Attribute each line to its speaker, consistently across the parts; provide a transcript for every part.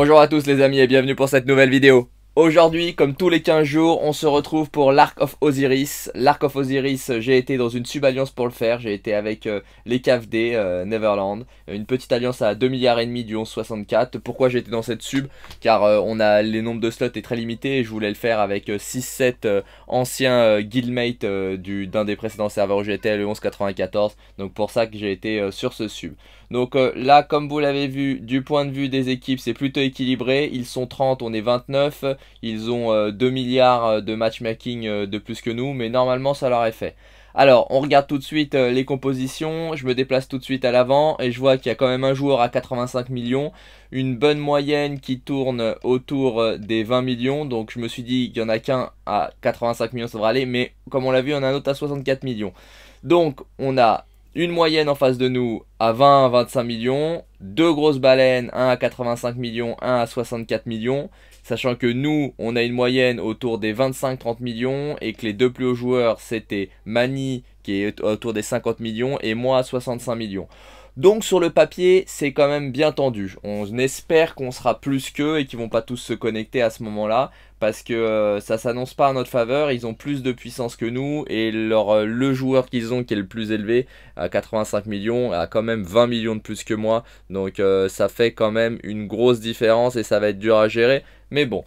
Speaker 1: Bonjour à tous les amis et bienvenue pour cette nouvelle vidéo. Aujourd'hui, comme tous les 15 jours, on se retrouve pour l'Arc of Osiris. L'Arc of Osiris, j'ai été dans une sub-alliance pour le faire. J'ai été avec euh, les KFD, euh, Neverland. Une petite alliance à 2 milliards et demi du 1164. Pourquoi été dans cette sub? Car euh, on a les nombres de slots est très limité et je voulais le faire avec 6-7 anciens guildmates d'un des précédents serveurs où j'étais, le 1194. Donc pour ça que j'ai été sur ce sub. Donc là, comme vous l'avez vu, du point de vue des équipes, c'est plutôt équilibré. Ils sont 30, on est 29. Ils ont 2 euh, milliards euh, de matchmaking euh, de plus que nous, mais normalement ça leur est fait. Alors, on regarde tout de suite les compositions, je me déplace tout de suite à l'avant et je vois qu'il y a quand même un joueur à 85 millions, une bonne moyenne qui tourne autour des 20 millions, donc je me suis dit qu'il n'y en a qu'un à 85 millions, ça devrait aller, mais comme on l'a vu, on a un autre à 64 millions. Donc, on a une moyenne en face de nous à 20-25 millions, deux grosses baleines, un à 85 millions, un à 64 millions, Sachant que nous, on a une moyenne autour des 25-30 millions et que les deux plus hauts joueurs, c'était Mani qui est autour des 50 millions et moi 65 millions. Donc sur le papier, c'est quand même bien tendu. On espère qu'on sera plus qu'eux et qu'ils vont pas tous se connecter à ce moment-là. Parce que euh, ça s'annonce pas en notre faveur, ils ont plus de puissance que nous. Et leur, euh, le joueur qu'ils ont qui est le plus élevé, à 85 millions, a quand même 20 millions de plus que moi. Donc euh, ça fait quand même une grosse différence et ça va être dur à gérer. Mais bon,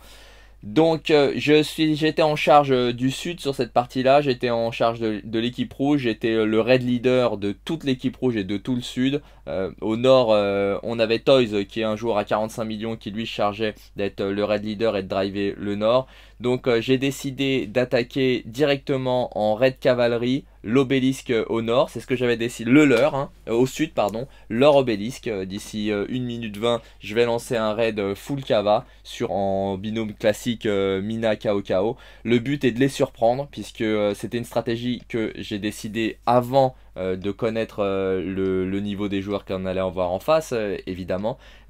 Speaker 1: donc j'étais en charge du sud sur cette partie-là, j'étais en charge de, l'équipe rouge, j'étais le raid leader de toute l'équipe rouge et de tout le sud. Au nord, on avait Toys qui est un joueur à 45 millions qui lui chargeait d'être le raid leader et de driver le nord. Donc j'ai décidé d'attaquer directement en raid cavalerie l'obélisque au nord, c'est ce que j'avais décidé, le leur, hein, au sud pardon, leur obélisque, d'ici 1 minute 20 je vais lancer un raid full cava sur en binôme classique euh, Mina Kao Kao. Le but est de les surprendre puisque euh, c'était une stratégie que j'ai décidé avant euh, de connaître euh, le, niveau des joueurs qu'on allait en voir en face,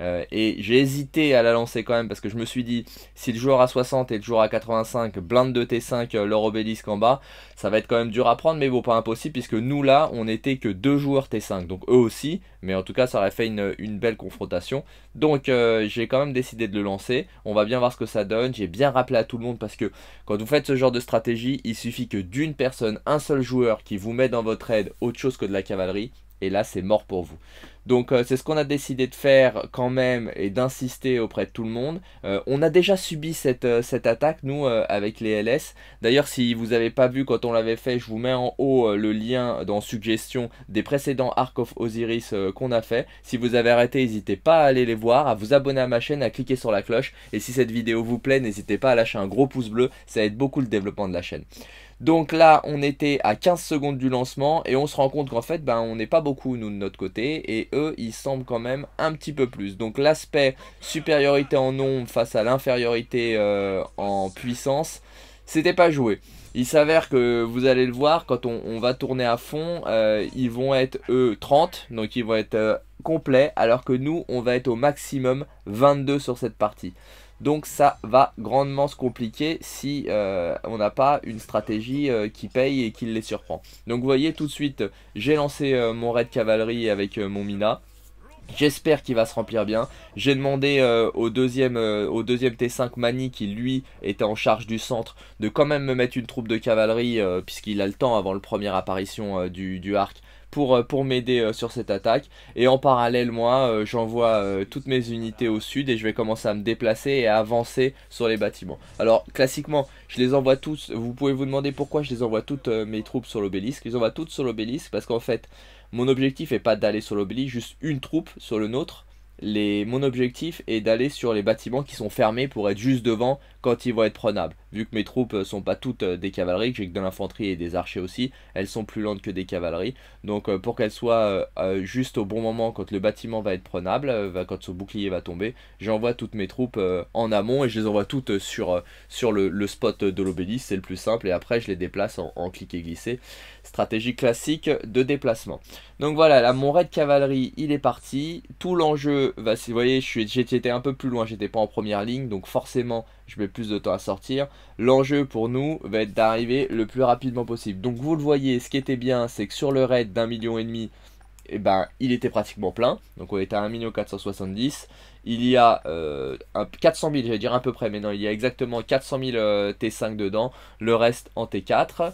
Speaker 1: euh, et j'ai hésité à la lancer quand même parce que je me suis dit, si le joueur à 60 et le joueur à 85 blinde de T5 leur obélisque en bas, ça va être quand même dur à prendre, mais bon, pas impossible puisque nous là, on n'était que deux joueurs T5, donc eux aussi, mais en tout cas, ça aurait fait une, une belle confrontation. Donc j'ai quand même décidé de le lancer. On va bien voir ce que ça donne. J'ai bien rappelé à tout le monde parce que quand vous faites ce genre de stratégie, il suffit que d'une personne, un seul joueur qui vous met dans votre aide autre chose que de la cavalerie. Et là, c'est mort pour vous. Donc euh, c'est ce qu'on a décidé de faire quand même et d'insister auprès de tout le monde. Euh, on a déjà subi cette, euh, attaque, nous, avec les LS. D'ailleurs, si vous n'avez pas vu quand on l'avait fait, je vous mets en haut le lien dans suggestion des précédents Arc of Osiris qu'on a fait. Si vous avez arrêté, n'hésitez pas à aller les voir, à vous abonner à ma chaîne, à cliquer sur la cloche. Et si cette vidéo vous plaît, n'hésitez pas à lâcher un gros pouce bleu, ça aide beaucoup le développement de la chaîne. Donc là, on était à 15 secondes du lancement et on se rend compte qu'en fait, ben, on n'est pas beaucoup, nous, de notre côté. Et eux, ils semblent quand même un petit peu plus. Donc l'aspect supériorité en nombre face à l'infériorité euh, en puissance, c'était pas joué. Il s'avère que vous allez le voir, quand on, va tourner à fond, euh, ils vont être eux 30, donc ils vont être euh, complets, alors que nous, on va être au maximum 22 sur cette partie. Donc ça va grandement se compliquer si euh, on n'a pas une stratégie euh, qui paye et qui les surprend. Donc vous voyez tout de suite, j'ai lancé euh, mon raid cavalerie avec mon Mina. J'espère qu'il va se remplir bien. J'ai demandé au, deuxième, au deuxième T5 Mani qui lui était en charge du centre de quand même me mettre une troupe de cavalerie puisqu'il a le temps avant le première apparition du, du arc pour, euh, pour m'aider euh, sur cette attaque. Et en parallèle, moi, euh, j'envoie toutes mes unités au sud et je vais commencer à me déplacer et à avancer sur les bâtiments. Alors, classiquement, je les envoie tous. Vous pouvez vous demander pourquoi je les envoie toutes mes troupes sur l'obélisque. Je les envoie toutes sur l'obélisque parce qu'en fait, mon objectif est pas d'aller sur l'obélisque, juste une troupe sur le nôtre les, mon objectif est d'aller sur les bâtiments qui sont fermés pour être juste devant quand ils vont être prenables. Vu que mes troupes euh, sont pas toutes euh, des cavaleries, que j'ai que de l'infanterie et des archers aussi, elles sont plus lentes que des cavaleries. Donc euh, pour qu'elles soient juste au bon moment quand le bâtiment va être prenable, quand son bouclier va tomber, j'envoie toutes mes troupes en amont et je les envoie toutes sur, le, spot de l'obélisque, c'est le plus simple, et après je les déplace en, en clic et glisser. Stratégie classique de déplacement. Donc voilà, là mon raid cavalerie il est parti. Tout l'enjeu, va, vous voyez, j'étais un peu plus loin, j'étais pas en première ligne, donc forcément je mets plus de temps à sortir. L'enjeu pour nous va être d'arriver le plus rapidement possible. Donc vous le voyez, ce qui était bien, c'est que sur le raid d'un million et demi, eh ben, il était pratiquement plein. Donc on était à 1 470 Il y a 400 000, j'allais dire à peu près, mais non, il y a exactement 400 000 T5 dedans. Le reste en T4.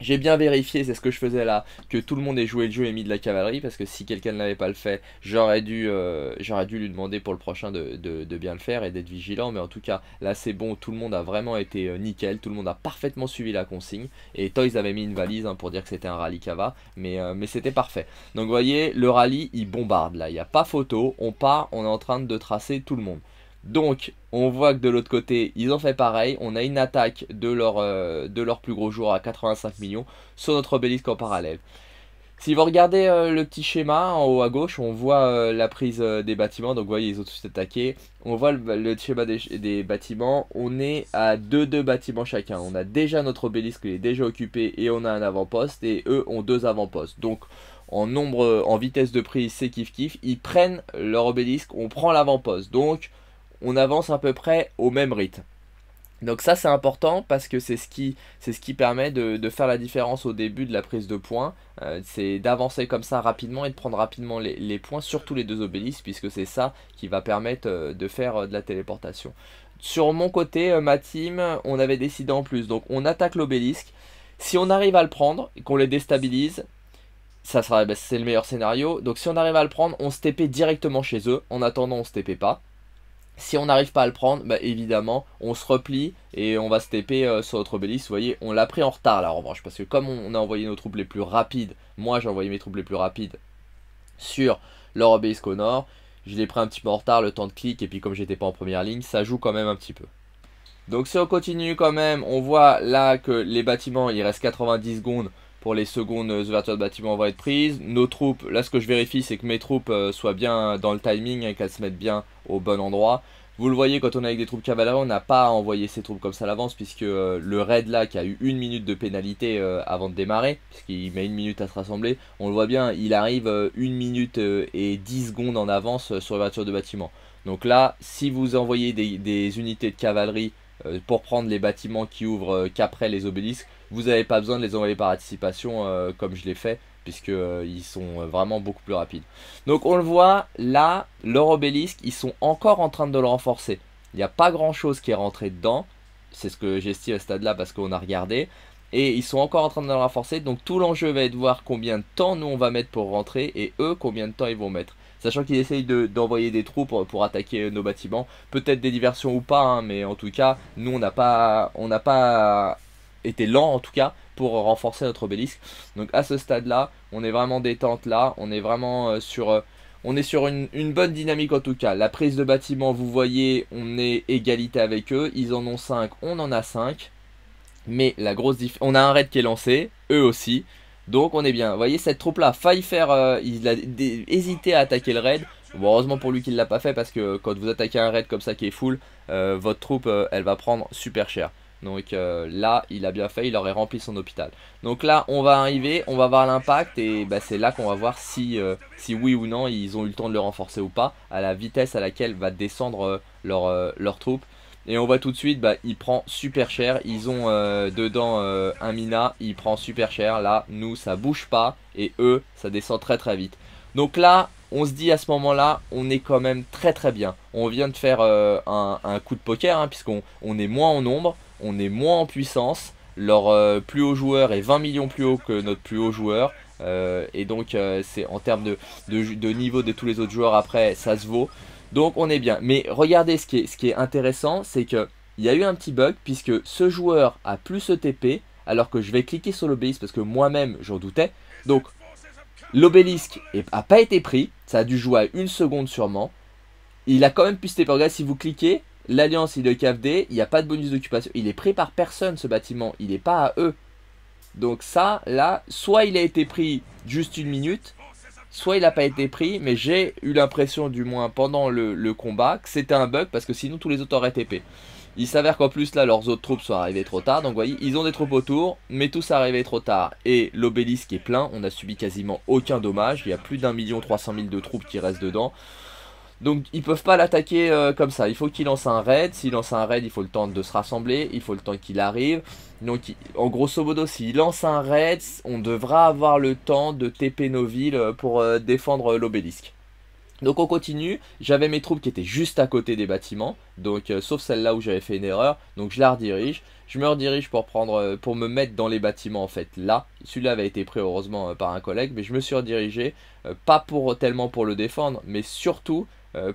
Speaker 1: J'ai bien vérifié, c'est ce que je faisais là, que tout le monde ait joué le jeu et mis de la cavalerie, parce que si quelqu'un ne l'avait pas le fait, j'aurais dû, euh, lui demander pour le prochain de, bien le faire et d'être vigilant, mais en tout cas, là c'est bon, tout le monde a vraiment été euh, nickel, tout le monde a parfaitement suivi la consigne, et Toys avait mis une valise hein, pour dire que c'était un rallye cava, mais, euh, mais c'était parfait. Donc vous voyez, le rallye, il bombarde là, il n'y a pas photo, on part, on est en train de tracer tout le monde. Donc, on voit que de l'autre côté, ils ont fait pareil. On a une attaque de leur, euh, plus gros jour à 85 millions sur notre obélisque en parallèle. Si vous regardez euh, le petit schéma en haut à gauche, on voit euh, la prise des bâtiments. Donc, vous voyez, ils ont tous attaqué. On voit le, schéma des, bâtiments. On est à 2-2 bâtiments chacun. On a déjà notre obélisque qui est déjà occupé et on a un avant-poste. Et eux ont deux avant-postes. Donc, en nombre, en vitesse de prise, c'est kiff kiff. Ils prennent leur obélisque, on prend l'avant-poste. Donc, on avance à peu près au même rythme. Donc ça c'est important parce que c'est ce qui, permet de, faire la différence au début de la prise de points. Euh, c'est d'avancer comme ça rapidement et de prendre rapidement les, points, surtout les deux obélisques, puisque c'est ça qui va permettre euh, de faire euh, de la téléportation. Sur mon côté, ma team, on avait décidé en plus. Donc on attaque l'obélisque. Si on arrive à le prendre et qu'on les déstabilise, ça sera, bah, c'est le meilleur scénario. Donc si on arrive à le prendre, on se TP directement chez eux. En attendant, on se TP pas. Si on n'arrive pas à le prendre, bah évidemment, on se replie et on va se TP euh, sur notre obélisque. Vous voyez, on l'a pris en retard là en revanche. Parce que comme on a envoyé nos troupes les plus rapides, moi j'ai envoyé mes troupes les plus rapides sur leur obélisque au nord. Je l'ai pris un petit peu en retard, le temps de clic, et puis comme j'étais pas en première ligne, ça joue quand même un petit peu. Donc si on continue quand même, on voit là que les bâtiments, il reste 90 secondes pour les secondes ouvertures de bâtiments vont être prises. Nos troupes, là ce que je vérifie c'est que mes troupes euh, soient bien dans le timing et qu'elles se mettent bien au bon endroit. Vous le voyez quand on est avec des troupes cavalerie, on n'a pas à envoyer ces troupes comme ça à l'avance puisque euh, le raid là qui a eu une minute de pénalité euh, avant de démarrer, puisqu'il met une minute à se rassembler, on le voit bien, il arrive une minute et 10 secondes en avance sur l'ouverture de bâtiments. Donc là, si vous envoyez des unités de cavalerie pour prendre les bâtiments qui ouvrent qu'après les obélisques, vous n'avez pas besoin de les envoyer par anticipation euh, comme je l'ai fait puisque euh, ils sont euh, vraiment beaucoup plus rapides. Donc on le voit là, leur obélisque, ils sont encore en train de le renforcer. Il n'y a pas grand chose qui est rentré dedans. C'est ce que j'estime à ce stade là parce qu'on a regardé. Et ils sont encore en train de le renforcer. Donc tout l'enjeu va être de voir combien de temps nous on va mettre pour rentrer et eux combien de temps ils vont mettre. Sachant qu'ils essayent d'envoyer des troupes pour, attaquer nos bâtiments. Peut-être des diversions ou pas, hein, mais en tout cas, nous on n'a pas, on n'a pas était lent en tout cas pour renforcer notre obélisque. Donc à ce stade là, on est vraiment détente là, on est vraiment euh, sur... Euh, on est sur une, bonne dynamique en tout cas. La prise de bâtiment, vous voyez, on est égalité avec eux. Ils en ont 5, on en a 5. Mais la grosse différence... On a un raid qui est lancé, eux aussi. Donc on est bien. Vous voyez, cette troupe-là failli faire... Euh, il a hésité à attaquer le raid. Heureusement pour lui qu'il l'a pas fait parce que quand vous attaquez un raid comme ça qui est full, votre troupe, elle va prendre super cher. Donc euh, là, il a bien fait, il aurait rempli son hôpital. Donc là, on va arriver, on va voir l'impact et bah, c'est là qu'on va voir si, euh, oui ou non ils ont eu le temps de le renforcer ou pas, à la vitesse à laquelle va descendre euh, leur troupe. Et on voit tout de suite, bah, il prend super cher. Ils ont dedans un Mina, il prend super cher. Là, nous, ça bouge pas. Et eux, ça descend très très vite. Donc là, on se dit à ce moment-là, on est quand même très très bien. On vient de faire un, coup de poker, hein, puisqu'on on est moins en nombre on est moins en puissance. Leur euh, plus haut joueur est 20 millions plus haut que notre plus haut joueur. Euh, et donc euh, c'est en termes de, de, niveau de tous les autres joueurs après ça se vaut. Donc on est bien. Mais regardez ce qui est, intéressant, c'est que il y a eu un petit bug puisque ce joueur a plus ETP alors que je vais cliquer sur l'obélisque parce que moi-même j'en doutais. Donc l'obélisque n'a pas été pris, ça a dû jouer à une seconde sûrement. Il a quand même pu se TP. Regardez si vous cliquez, L'Alliance, il est KFD, il n'y a pas de bonus d'occupation. Il est pris par personne, ce bâtiment. Il n'est pas à eux. Donc ça, là, soit il a été pris juste une minute, soit il n'a pas été pris, mais j'ai eu l'impression, du moins pendant le, combat, que c'était un bug, parce que sinon tous les autres auraient TP. Il s'avère qu'en plus là leurs autres troupes sont arrivées trop tard. Donc vous voyez ils ont des troupes autour Mais tous arrivés trop tard. Et l'obélisque est plein. On a subi quasiment aucun dommage. Il y a plus d'un million trois cent mille de troupes qui restent dedans Donc ils peuvent pas l'attaquer euh, comme ça. Il faut qu'il lance un raid. S'il lance un raid, il faut le temps de se rassembler. Il faut le temps qu'il arrive. Donc en grosso modo, s'il lance un raid, on devra avoir le temps de TP nos villes pour euh, défendre l'obélisque. Donc on continue, j'avais mes troupes qui étaient juste à côté des bâtiments, donc euh, sauf celle-là où j'avais fait une erreur, donc je la redirige. Je me redirige pour prendre, pour me mettre dans les bâtiments en fait là. Celui-là avait été pris heureusement par un collègue, mais je me suis redirigé, pas pour tellement pour le défendre, mais surtout euh,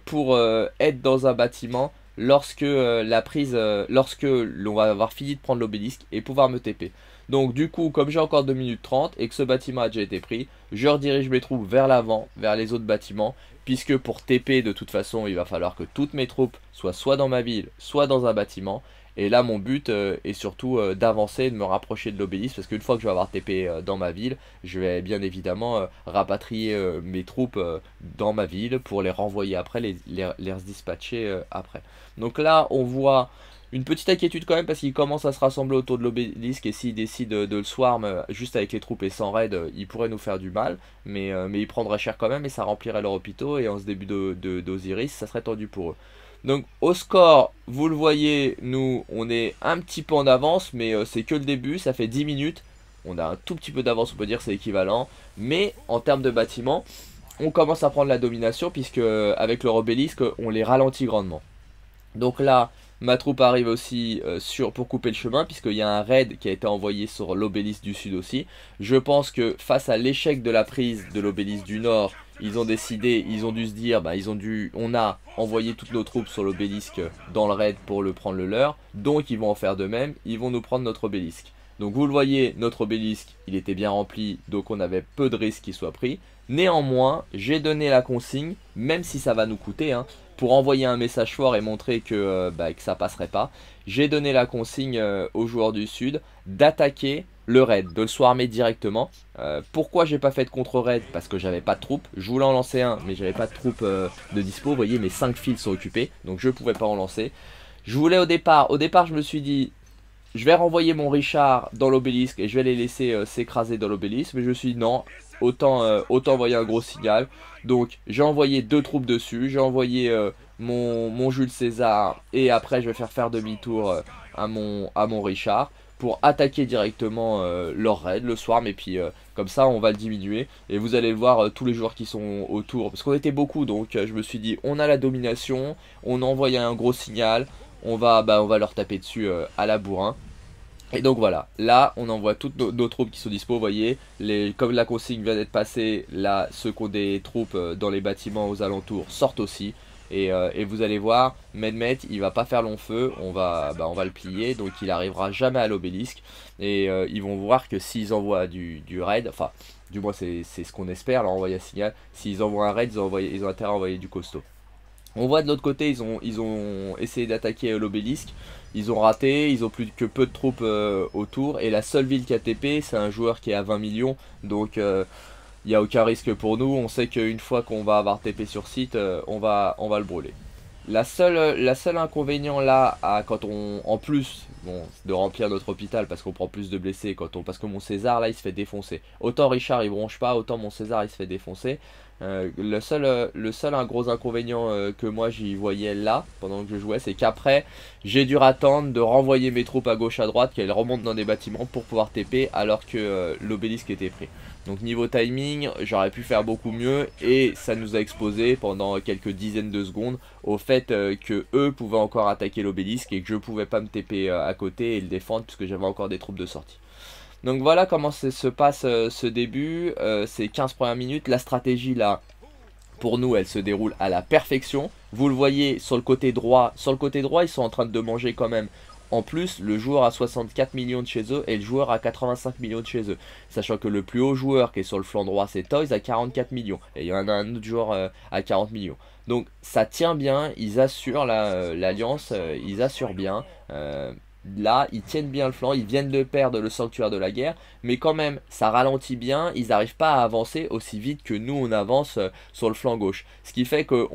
Speaker 1: pour euh, être dans un bâtiment lorsque euh, la prise, lorsque l'on va avoir fini de prendre l'obélisque et pouvoir me TP. Donc du coup, comme j'ai encore 2 minutes 30 et que ce bâtiment a déjà été pris, je redirige mes troupes vers l'avant, vers les autres bâtiments, puisque pour TP de toute façon, il va falloir que toutes mes troupes soient soit dans ma ville, soit dans un bâtiment, et là, mon but euh, est surtout euh, d'avancer, de me rapprocher de l'obélisque, parce qu'une fois que je vais avoir TP euh, dans ma ville, je vais bien évidemment rapatrier mes troupes dans ma ville pour les renvoyer après, les, les, après. Donc là, on voit une petite inquiétude quand même, parce qu'il commence à se rassembler autour de l'obélisque, et s'il décide de, le swarm juste avec les troupes et sans raid, il pourrait nous faire du mal, mais, mais il prendrait cher quand même, et ça remplirait leurs hôpitaux, et en ce début d'Osiris, ça serait tendu pour eux. Donc au score, vous le voyez, nous on est un petit peu en avance, mais euh, c'est que le début, ça fait 10 minutes. On a un tout petit peu d'avance, on peut dire c'est équivalent. Mais en termes de bâtiment, on commence à prendre la domination, puisque euh, avec le obélisque, on les ralentit grandement. Donc là, ma troupe arrive aussi euh, pour couper le chemin, puisqu'il y a un raid qui a été envoyé sur l'obélisque du sud aussi. Je pense que face à l'échec de la prise de l'obélisque du nord, ils ont décidé, ils ont dû se dire, bah, ils ont dû, on a envoyé toutes nos troupes sur l'obélisque dans le raid pour le prendre le leur, donc ils vont en faire de même, ils vont nous prendre notre obélisque. Donc vous le voyez, notre obélisque, il était bien rempli, donc on avait peu de risques qu'il soit pris. Néanmoins, j'ai donné la consigne, même si ça va nous coûter, hein, pour envoyer un message fort et montrer que, euh, bah, ça passerait pas, j'ai donné la consigne euh, aux joueurs du sud d'attaquer le raid, de le swarmer directement. Euh, pourquoi j'ai pas fait de contre-raid Parce que j'avais pas de troupes. Je voulais en lancer un, mais j'avais pas de troupes de dispo. Vous voyez, mes 5 fils sont occupés, donc je pouvais pas en lancer. Je voulais au départ, au départ je me suis dit, je vais renvoyer mon Richard dans l'obélisque et je vais les laisser s'écraser dans l'obélisque. Mais je me suis dit non, autant, autant envoyer un gros signal. Donc j'ai envoyé deux troupes dessus, j'ai envoyé mon, mon, Jules César et après je vais faire faire demi-tour à, mon, à mon Richard pour attaquer directement euh, leur raid, le swarm, et puis euh, comme ça on va le diminuer. Et vous allez voir euh, tous les joueurs qui sont autour, parce qu'on était beaucoup, donc je me suis dit on a la domination, on envoie un gros signal, on va, bah, on va leur taper dessus à la bourrin. Et donc voilà, là on envoie toutes nos, troupes qui sont dispo, vous voyez, les, comme la consigne vient d'être passée, là ceux qui ont des troupes dans les bâtiments aux alentours sortent aussi. Euh, et, vous allez voir, Medmet, il va pas faire long feu, on va, bah, on va le plier, donc il arrivera jamais à l'obélisque. Et euh, ils vont voir que s'ils envoient du, raid, enfin, du moins c'est ce qu'on espère, leur envoyer un signal, s'ils envoient un raid, ils ont, ils ont intérêt à envoyer du costaud. On voit de l'autre côté, ils ont, ils ont essayé d'attaquer l'obélisque, ils ont raté, ils ont plus que peu de troupes euh, autour, et la seule ville qui a TP, c'est un joueur qui est à 20 millions, donc il n'y a aucun risque pour nous. On sait qu'une fois qu'on va avoir TP sur site, euh, on, va, le brûler. La seule, inconvénient là, à, quand on, en plus de remplir notre hôpital parce qu'on prend plus de blessés, quand on, parce que mon César là il se fait défoncer. Autant Richard il bronche pas, autant mon César il se fait défoncer. Euh, le, seul, le seul un gros inconvénient euh, que moi j'y voyais là pendant que je jouais, c'est qu'après j'ai dû attendre de renvoyer mes troupes à gauche à droite, qu'elles remontent dans des bâtiments pour pouvoir TP alors que l'obélisque était pris. Donc niveau timing, j'aurais pu faire beaucoup mieux et ça nous a exposé pendant quelques dizaines de secondes au fait euh, que eux pouvaient encore attaquer l'obélisque et que je pouvais pas me TP euh, à côté et le défendre puisque j'avais encore des troupes de sortie. Donc voilà comment se passe euh, ce début, ces 15 premières minutes, la stratégie là pour nous elle se déroule à la perfection. Vous le voyez sur le côté droit, sur le côté droit ils sont en train de manger quand même en plus, le joueur a 64 millions de chez eux et le joueur a 85 millions de chez eux. Sachant que le plus haut joueur qui est sur le flanc droit, c'est Toys à 44 millions. Et il y en a un autre joueur euh, à 40 millions. Donc ça tient bien, ils assurent euh, l'alliance, euh, ils assurent bien. Là, ils tiennent bien le flanc, ils viennent de perdre le sanctuaire de la guerre, mais quand même, ça ralentit bien, ils n'arrivent pas à avancer aussi vite que nous on avance euh, sur le flanc gauche. Ce qui fait que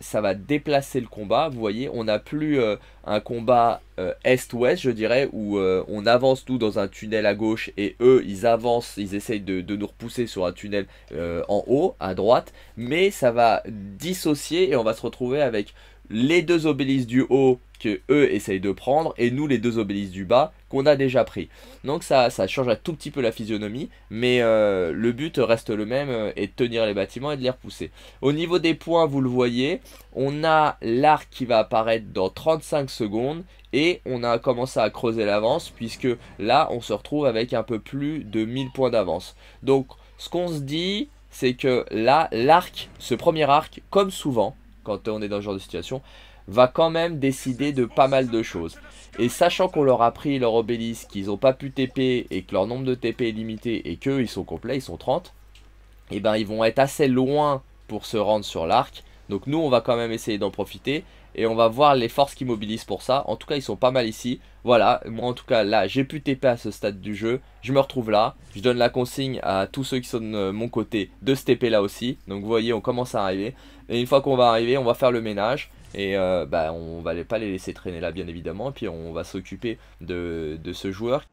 Speaker 1: ça va déplacer le combat, vous voyez, on n'a plus euh, un combat euh, est-ouest, je dirais, où on avance tout dans un tunnel à gauche et eux, ils avancent, ils essayent de, de nous repousser sur un tunnel en haut, à droite, mais ça va dissocier et on va se retrouver avec les deux obélisques du haut que eux essayent de prendre et nous les deux obélisques du bas qu'on a déjà pris. Donc ça, ça change un tout petit peu la physionomie, mais euh, le but reste le même euh, et de tenir les bâtiments et de les repousser. Au niveau des points, vous le voyez, on a l'arc qui va apparaître dans 35 secondes et on a commencé à creuser l'avance puisque là on se retrouve avec un peu plus de 1000 points d'avance. Donc ce qu'on se dit, c'est que là, l'arc, ce premier arc, comme souvent, quand on est dans ce genre de situation, va quand même décider de pas mal de choses. Et sachant qu'on leur a pris leur obélisque, qu'ils n'ont pas pu TP et que leur nombre de TP est limité et qu'eux ils sont complets, ils sont 30, et eh ben ils vont être assez loin pour se rendre sur l'arc. Donc nous on va quand même essayer d'en profiter et on va voir les forces qui mobilisent pour ça. En tout cas ils sont pas mal ici. Voilà, moi en tout cas là j'ai pu TP à ce stade du jeu. Je me retrouve là. Je donne la consigne à tous ceux qui sont de mon côté de se TP là aussi. Donc vous voyez on commence à arriver. Et une fois qu'on va arriver, on va faire le ménage. Et euh, bah, on va pas les laisser traîner là, bien évidemment. Et puis on va s'occuper de, ce joueur.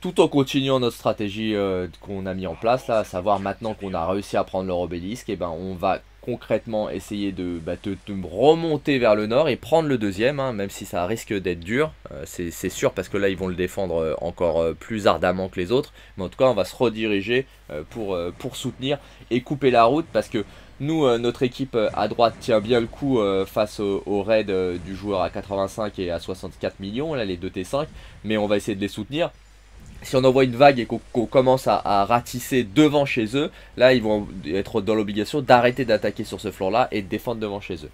Speaker 1: Tout en continuant notre stratégie euh, qu'on a mis en place, là, à savoir maintenant qu'on a réussi à prendre leur obélisque, et ben on va concrètement essayer de, bah, remonter vers le nord et prendre le deuxième, hein, même si ça risque d'être dur, euh, c'est sûr parce que là ils vont le défendre encore plus ardemment que les autres, mais en tout cas on va se rediriger pour, pour soutenir et couper la route parce que nous, euh, notre équipe euh, à droite tient bien le coup euh, face au, raid du joueur à 85 et à 64 millions, là les deux T5, mais on va essayer de les soutenir. Si on envoie une vague et qu'on commence à, ratisser devant chez eux, là ils vont être dans l'obligation d'arrêter d'attaquer sur ce flanc-là et de défendre devant chez eux.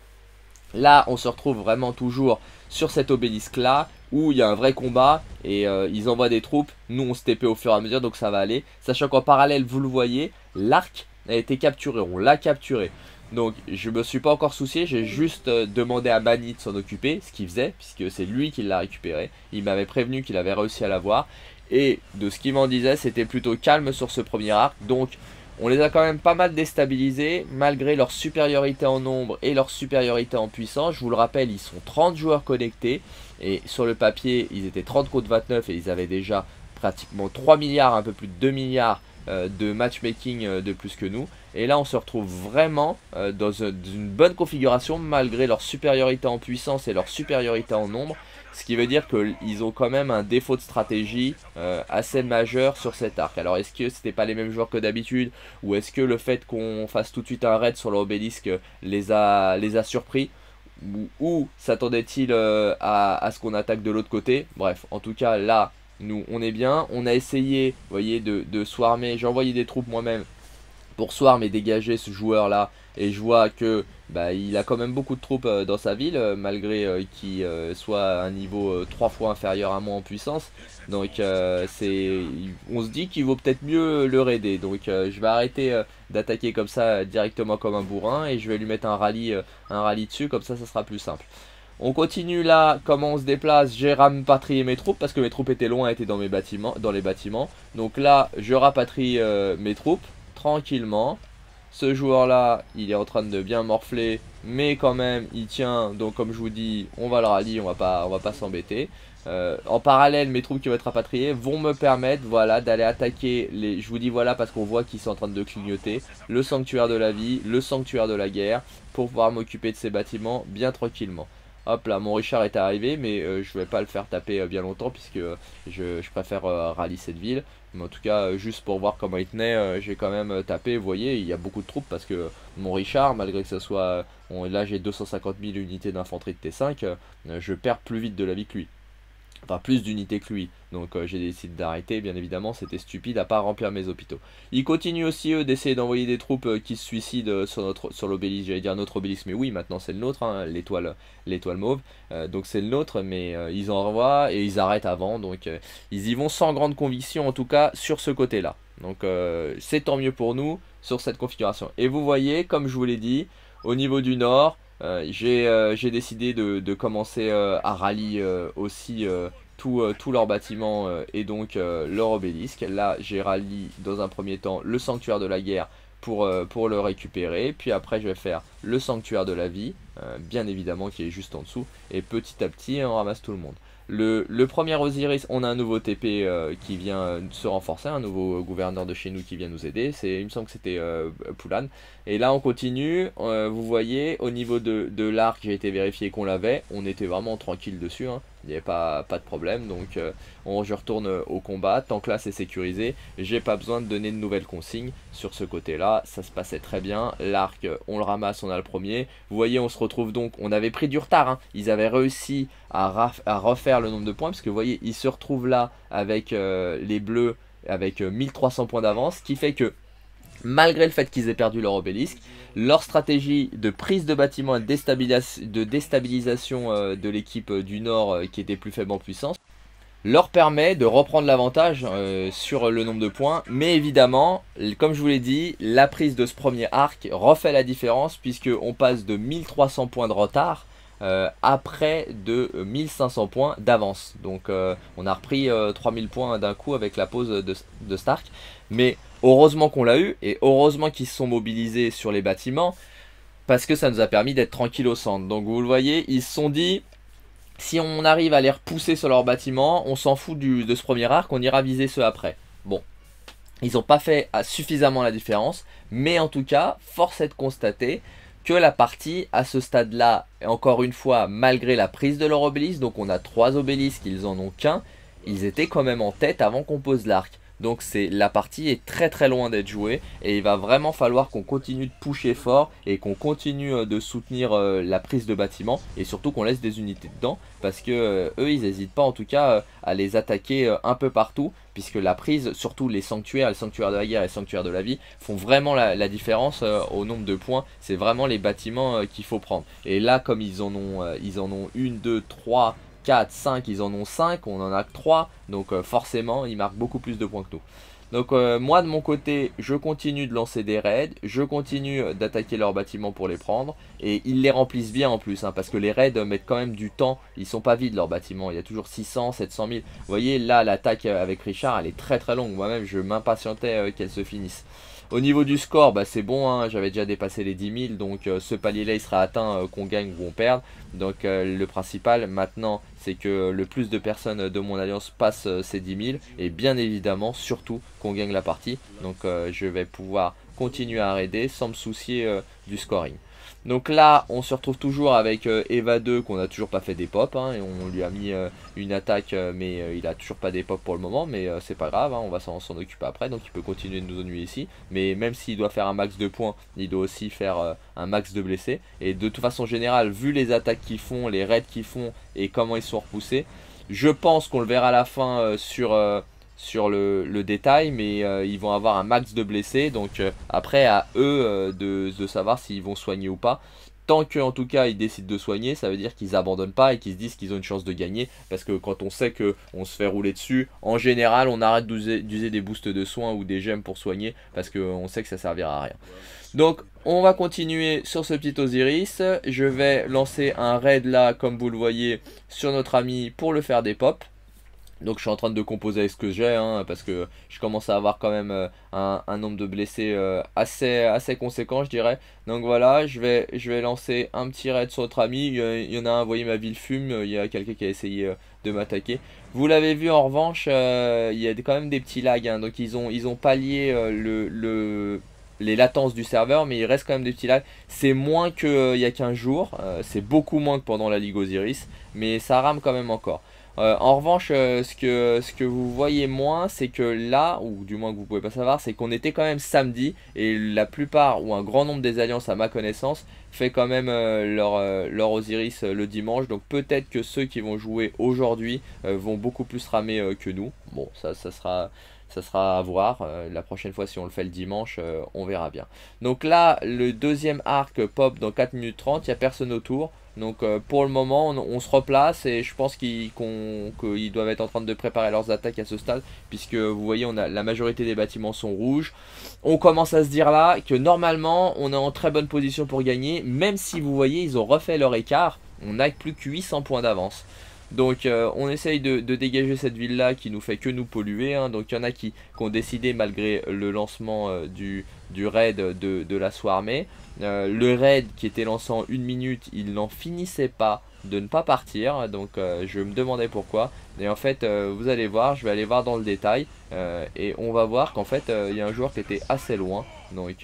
Speaker 1: Là, on se retrouve vraiment toujours sur cet obélisque là où il y a un vrai combat et ils envoient des troupes. Nous, on se TP au fur et à mesure donc ça va aller. Sachant qu'en parallèle, vous le voyez, l'arc a été capturé, on l'a capturé. Donc je me suis pas encore soucié, j'ai juste euh, demandé à Mani de s'en occuper, ce qu'il faisait, puisque c'est lui qui l'a récupéré. Il m'avait prévenu qu'il avait réussi à l'avoir. Et de ce qu'il m'en disait, c'était plutôt calme sur ce premier arc. Donc on les a quand même pas mal déstabilisés, malgré leur supériorité en nombre et leur supériorité en puissance. Je vous le rappelle, ils sont 30 joueurs connectés. Et sur le papier, ils étaient 30 contre 29 et ils avaient déjà pratiquement 3 milliards, un peu plus de 2 milliards de matchmaking euh, de plus que nous. Et là, on se retrouve vraiment euh, dans une bonne configuration malgré leur supériorité en puissance et leur supériorité en nombre. Ce qui veut dire qu'ils ont quand même un défaut de stratégie assez majeur sur cet arc. Alors est-ce que c'était pas les mêmes joueurs que d'habitude? Ou est-ce que le fait qu'on fasse tout de suite un raid sur l'obélisque les a, les a surpris? Ou, s'attendait-il à, ce qu'on attaque de l'autre côté? Bref, en tout cas là, nous on est bien. On a essayé, voyez, de, de swarmer. J'ai envoyé des troupes moi-même pour swarm et dégager ce joueur là. Et je vois que bah, il a quand même beaucoup de troupes euh, dans sa ville, euh, malgré euh, qu'il soit à un niveau trois fois inférieur à moi en puissance. Donc c'est, on se dit qu'il vaut peut-être mieux le raider. Donc je vais arrêter d'attaquer comme ça directement comme un bourrin et je vais lui mettre un rallye, un rallye dessus, comme ça ça sera plus simple. On continue là, comment on se déplace, j'ai rapatrié mes troupes parce que mes troupes étaient loin, étaient dans, les bâtiments. Donc là, je rapatrie euh, mes troupes tranquillement. Ce joueur là, il est en train de bien morfler, mais quand même, il tient. Donc comme je vous dis, on va le rallier, on va pas, va pas s'embêter. Euh, en parallèle, mes troupes qui vont être rapatriées vont me permettre voilà, d'aller attaquer les... Je vous dis voilà parce qu'on voit qu'ils sont en train de clignoter. Le sanctuaire de la vie, le sanctuaire de la guerre, pour pouvoir m'occuper de ces bâtiments bien tranquillement. Hop là, mon Richard est arrivé, mais euh, je vais pas le faire taper euh, bien longtemps puisque euh, je, préfère rallier cette ville. Mais en tout cas, juste pour voir comment il tenait, j'ai quand même tapé. Vous voyez, il y a beaucoup de troupes parce que mon Richard, malgré que ce soit... là, j'ai 250 000 unités d'infanterie de T5, je perds plus vite de la vie que lui enfin plus d'unités que lui. Donc euh, j'ai décidé d'arrêter, bien évidemment, c'était stupide à pas remplir mes hôpitaux. Ils continuent aussi eux d'essayer d'envoyer des troupes euh, qui se suicident euh, sur notre sur l'obélisque, j'allais dire notre obélisque, mais oui, maintenant c'est le nôtre, hein, l'étoile l'étoile mauve. donc c'est le nôtre, mais ils en renvoient et ils arrêtent avant, donc ils y vont sans grande conviction en tout cas sur ce côté-là. Donc c'est tant mieux pour nous sur cette configuration. Et vous voyez, comme je vous l'ai dit, au niveau du nord, j'ai décidé de, commencer euh, à rallier aussi tout, tout leur bâtiment et donc leur obélisque. Là, j'ai rallié dans un premier temps le sanctuaire de la guerre pour, pour le récupérer. Puis après, je vais faire le sanctuaire de la vie, bien évidemment, qui est juste en dessous. Et petit à petit, on ramasse tout le monde. Le, premier Osiris, on a un nouveau TP euh, qui vient euh, se renforcer, un nouveau gouverneur de chez nous qui vient nous aider. C'est, il me semble que c'était euh. Et là, on continue. vous voyez, au niveau de, de l'arc, j'ai été vérifié qu'on l'avait. On était vraiment tranquille dessus. Hein il n'y avait pas, de problème. Donc euh, on, je retourne au combat, tant que là c'est sécurisé, j'ai pas besoin de donner de nouvelles consignes sur ce côté-là, ça se passait très bien. L'arc, on le ramasse, on a le premier. Vous voyez, on se retrouve donc, on avait pris du retard, hein. ils avaient réussi à, à, refaire le nombre de points, parce que vous voyez, ils se retrouvent là avec euh, les bleus, avec 1300 euh, points d'avance, ce qui fait que malgré le fait qu'ils aient perdu leur obélisque, leur stratégie de prise de bâtiment et de, déstabilisation euh, de l'équipe euh, du Nord euh, qui était plus faible en puissance leur permet de reprendre l'avantage sur le nombre de points. Mais évidemment, comme je vous l'ai dit, la prise de ce premier arc refait la différence puisque on passe de 1300 points de retard après de 1500 points d'avance. Donc on a repris 3000 points d'un coup avec la pause de, de Stark. Mais Heureusement qu'on l'a eu et heureusement qu'ils se sont mobilisés sur les bâtiments parce que ça nous a permis d'être tranquille au centre. Donc vous le voyez, ils se sont dit si on arrive à les repousser sur leur bâtiment, on s'en fout de ce premier arc, on ira viser ceux après. Bon, ils n'ont pas fait suffisamment la différence, mais en tout cas, force est de constater que la partie à ce stade-là, encore une fois, malgré la prise de leur obélisque, donc on a trois obélisques, ils en ont qu'un, ils étaient quand même en tête avant qu'on pose l'arc. Donc c'est la partie est très très loin d'être jouée et il va vraiment falloir qu'on continue de pusher fort et qu'on continue euh, de soutenir euh, la prise de bâtiment et surtout qu'on laisse des unités dedans parce que euh, eux ils n'hésitent pas en tout cas à les attaquer un peu partout puisque la prise, surtout les sanctuaires, les sanctuaires de la guerre et les sanctuaires de la vie font vraiment la, différence au nombre de points. C'est vraiment les bâtiments qu'il faut prendre. Et là comme ils en ont, ils en ont une, deux, trois 4, 5, ils en ont 5, on en a que 3, donc euh, forcément ils marquent beaucoup plus de points que nous. Donc euh, moi de mon côté, je continue de lancer des raids, je continue d'attaquer leurs bâtiments pour les prendre, et ils les remplissent bien en plus, hein, parce que les raids mettent quand même du temps, ils sont pas vides leurs bâtiments, il y a toujours 600, 700 000. Vous voyez là l'attaque avec Richard, elle est très très longue, moi-même je m'impatientais euh, qu'elle se finisse. Au niveau du score, bah, c'est bon, hein, j'avais déjà dépassé les 10 000, donc euh, ce palier-là il sera atteint euh, qu'on gagne ou on perde. Donc euh, le principal maintenant, c'est que le plus de personnes de mon alliance passent ces 10 000, et bien évidemment, surtout qu'on gagne la partie. Donc je vais pouvoir continuer à raider sans me soucier du scoring. Donc là, on se retrouve toujours avec euh, Eva 2 qu'on n'a toujours pas fait des pop. Hein, et on lui a mis euh, une attaque, euh, mais il a toujours pas des pop pour le moment. Mais c'est pas grave, hein, on va s'en occuper après. Donc il peut continuer de nous ennuyer ici. Mais même s'il doit faire un max de points, il doit aussi faire un max de blessés. Et de toute façon générale, vu les attaques qu'ils font, les raids qu'ils font et comment ils sont repoussés, je pense qu'on le verra à la fin sur sur le, détail, mais euh, ils vont avoir un max de blessés, donc euh, après à eux euh, de, savoir s'ils vont soigner ou pas. Tant qu'en tout cas ils décident de soigner, ça veut dire qu'ils abandonnent pas et qu'ils se disent qu'ils ont une chance de gagner. Parce que quand on sait qu'on se fait rouler dessus, en général on arrête d'user des boosts de soins ou des gemmes pour soigner. Parce qu'on sait que ça servira à rien. Donc on va continuer sur ce petit Osiris. Je vais lancer un raid là comme vous le voyez sur notre ami pour le faire des pops. Donc je suis en train de composer avec ce que j'ai, hein, parce que je commence à avoir quand même euh, un, nombre de blessés euh, assez, assez conséquent, je dirais. Donc voilà, je vais, je vais lancer un petit raid sur notre ami. Il y en a un, vous voyez, ma ville fume, il y a quelqu'un qui a essayé euh, de m'attaquer. Vous l'avez vu en revanche, il y a quand même des petits lags, hein. donc ils ont, ils ont pallié le, le, les latences du serveur, mais il reste quand même des petits lags. C'est moins qu'il y a 15 jours, c'est beaucoup moins que pendant la Ligue Osiris, mais ça rame quand même encore. Euh, en revanche, euh, ce, que, vous voyez moins, c'est que là, ou du moins que vous pouvez pas savoir, c'est qu'on était quand même samedi et la plupart ou un grand nombre des alliances à ma connaissance fait quand même euh, leur, leur, Osiris le dimanche. Donc peut-être que ceux qui vont jouer aujourd'hui vont beaucoup plus ramer que nous. Bon, ça, ça sera ça sera à voir. la prochaine fois, si on le fait le dimanche, on verra bien. Donc là, le deuxième arc pop dans 4 minutes 30, il n'y a personne autour. Donc euh, pour le moment, on, se replace et je pense qu'ils doivent être en train de préparer leurs attaques à ce stade, puisque vous voyez, la majorité des bâtiments sont rouges. On commence à se dire là que normalement, on est en très bonne position pour gagner, même si vous voyez, ils ont refait leur écart. On n'a plus que 800 points d'avance. Donc on essaye de, dégager cette ville là qui nous fait que nous polluer. Hein. Donc il y en a qui, ont décidé malgré le lancement du, du raid de, de la soirée. Le raid qui était lancé en une minute, il n'en finissait pas de ne pas partir. Donc je me demandais pourquoi. Et en fait, euh, vous allez voir, je vais aller voir dans le détail. Euh, et on va voir qu'en fait, euh, il y a un joueur qui était assez loin. Donc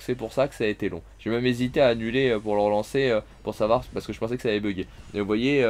Speaker 1: c'est pour ça que ça a été long. J'ai même hésité à annuler pour le relancer pour savoir, parce que je pensais que ça allait bugger. Et vous voyez,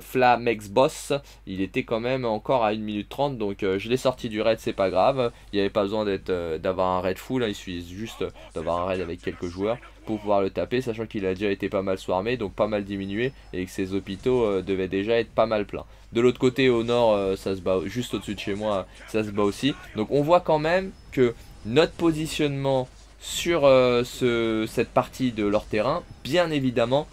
Speaker 1: Flamex Boss, il était quand même encore à 1 minute 30. Donc je l'ai sorti du raid, c'est pas grave. Il n'y avait pas besoin d'avoir un raid full. Hein. il suffit juste d'avoir un raid avec quelques joueurs pour pouvoir le taper, sachant qu'il a déjà été pas mal swarmé, donc pas mal diminué, et que ses hôpitaux devaient déjà être pas mal pleins. De l'autre côté, au nord, euh, ça se bat juste au-dessus de chez moi, ça se bat aussi. Donc on voit quand même que notre positionnement sur euh, cette partie de leur terrain, bien évidemment,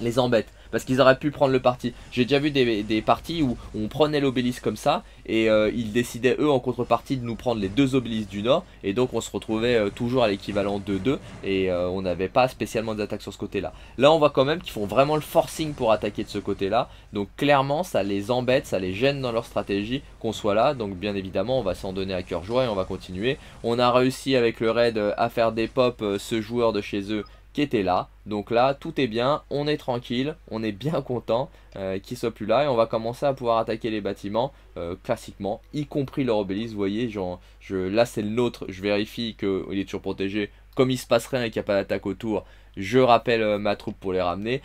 Speaker 1: les embête parce qu'ils auraient pu prendre le parti. J'ai déjà vu des, parties où on prenait l'obélisque comme ça et euh, ils décidaient eux en contrepartie de nous prendre les deux obélisques du nord et donc on se retrouvait euh, toujours à l'équivalent de 2 et euh, on n'avait pas spécialement d'attaque sur ce côté là. Là on voit quand même qu'ils font vraiment le forcing pour attaquer de ce côté là donc clairement ça les embête, ça les gêne dans leur stratégie qu'on soit là donc bien évidemment on va s'en donner à cœur joie et on va continuer. On a réussi avec le raid à faire des pop ce joueur de chez eux était là. Donc là, tout est bien, on est tranquille, on est bien content euh, qu'il soit plus là et on va commencer à pouvoir attaquer les bâtiments euh, classiquement, y compris leur obélisque. Vous voyez, genre, je, là c'est le nôtre, je vérifie qu'il est toujours protégé. Comme il se passe rien et qu'il n'y a pas d'attaque autour, je rappelle euh, ma troupe pour les ramener.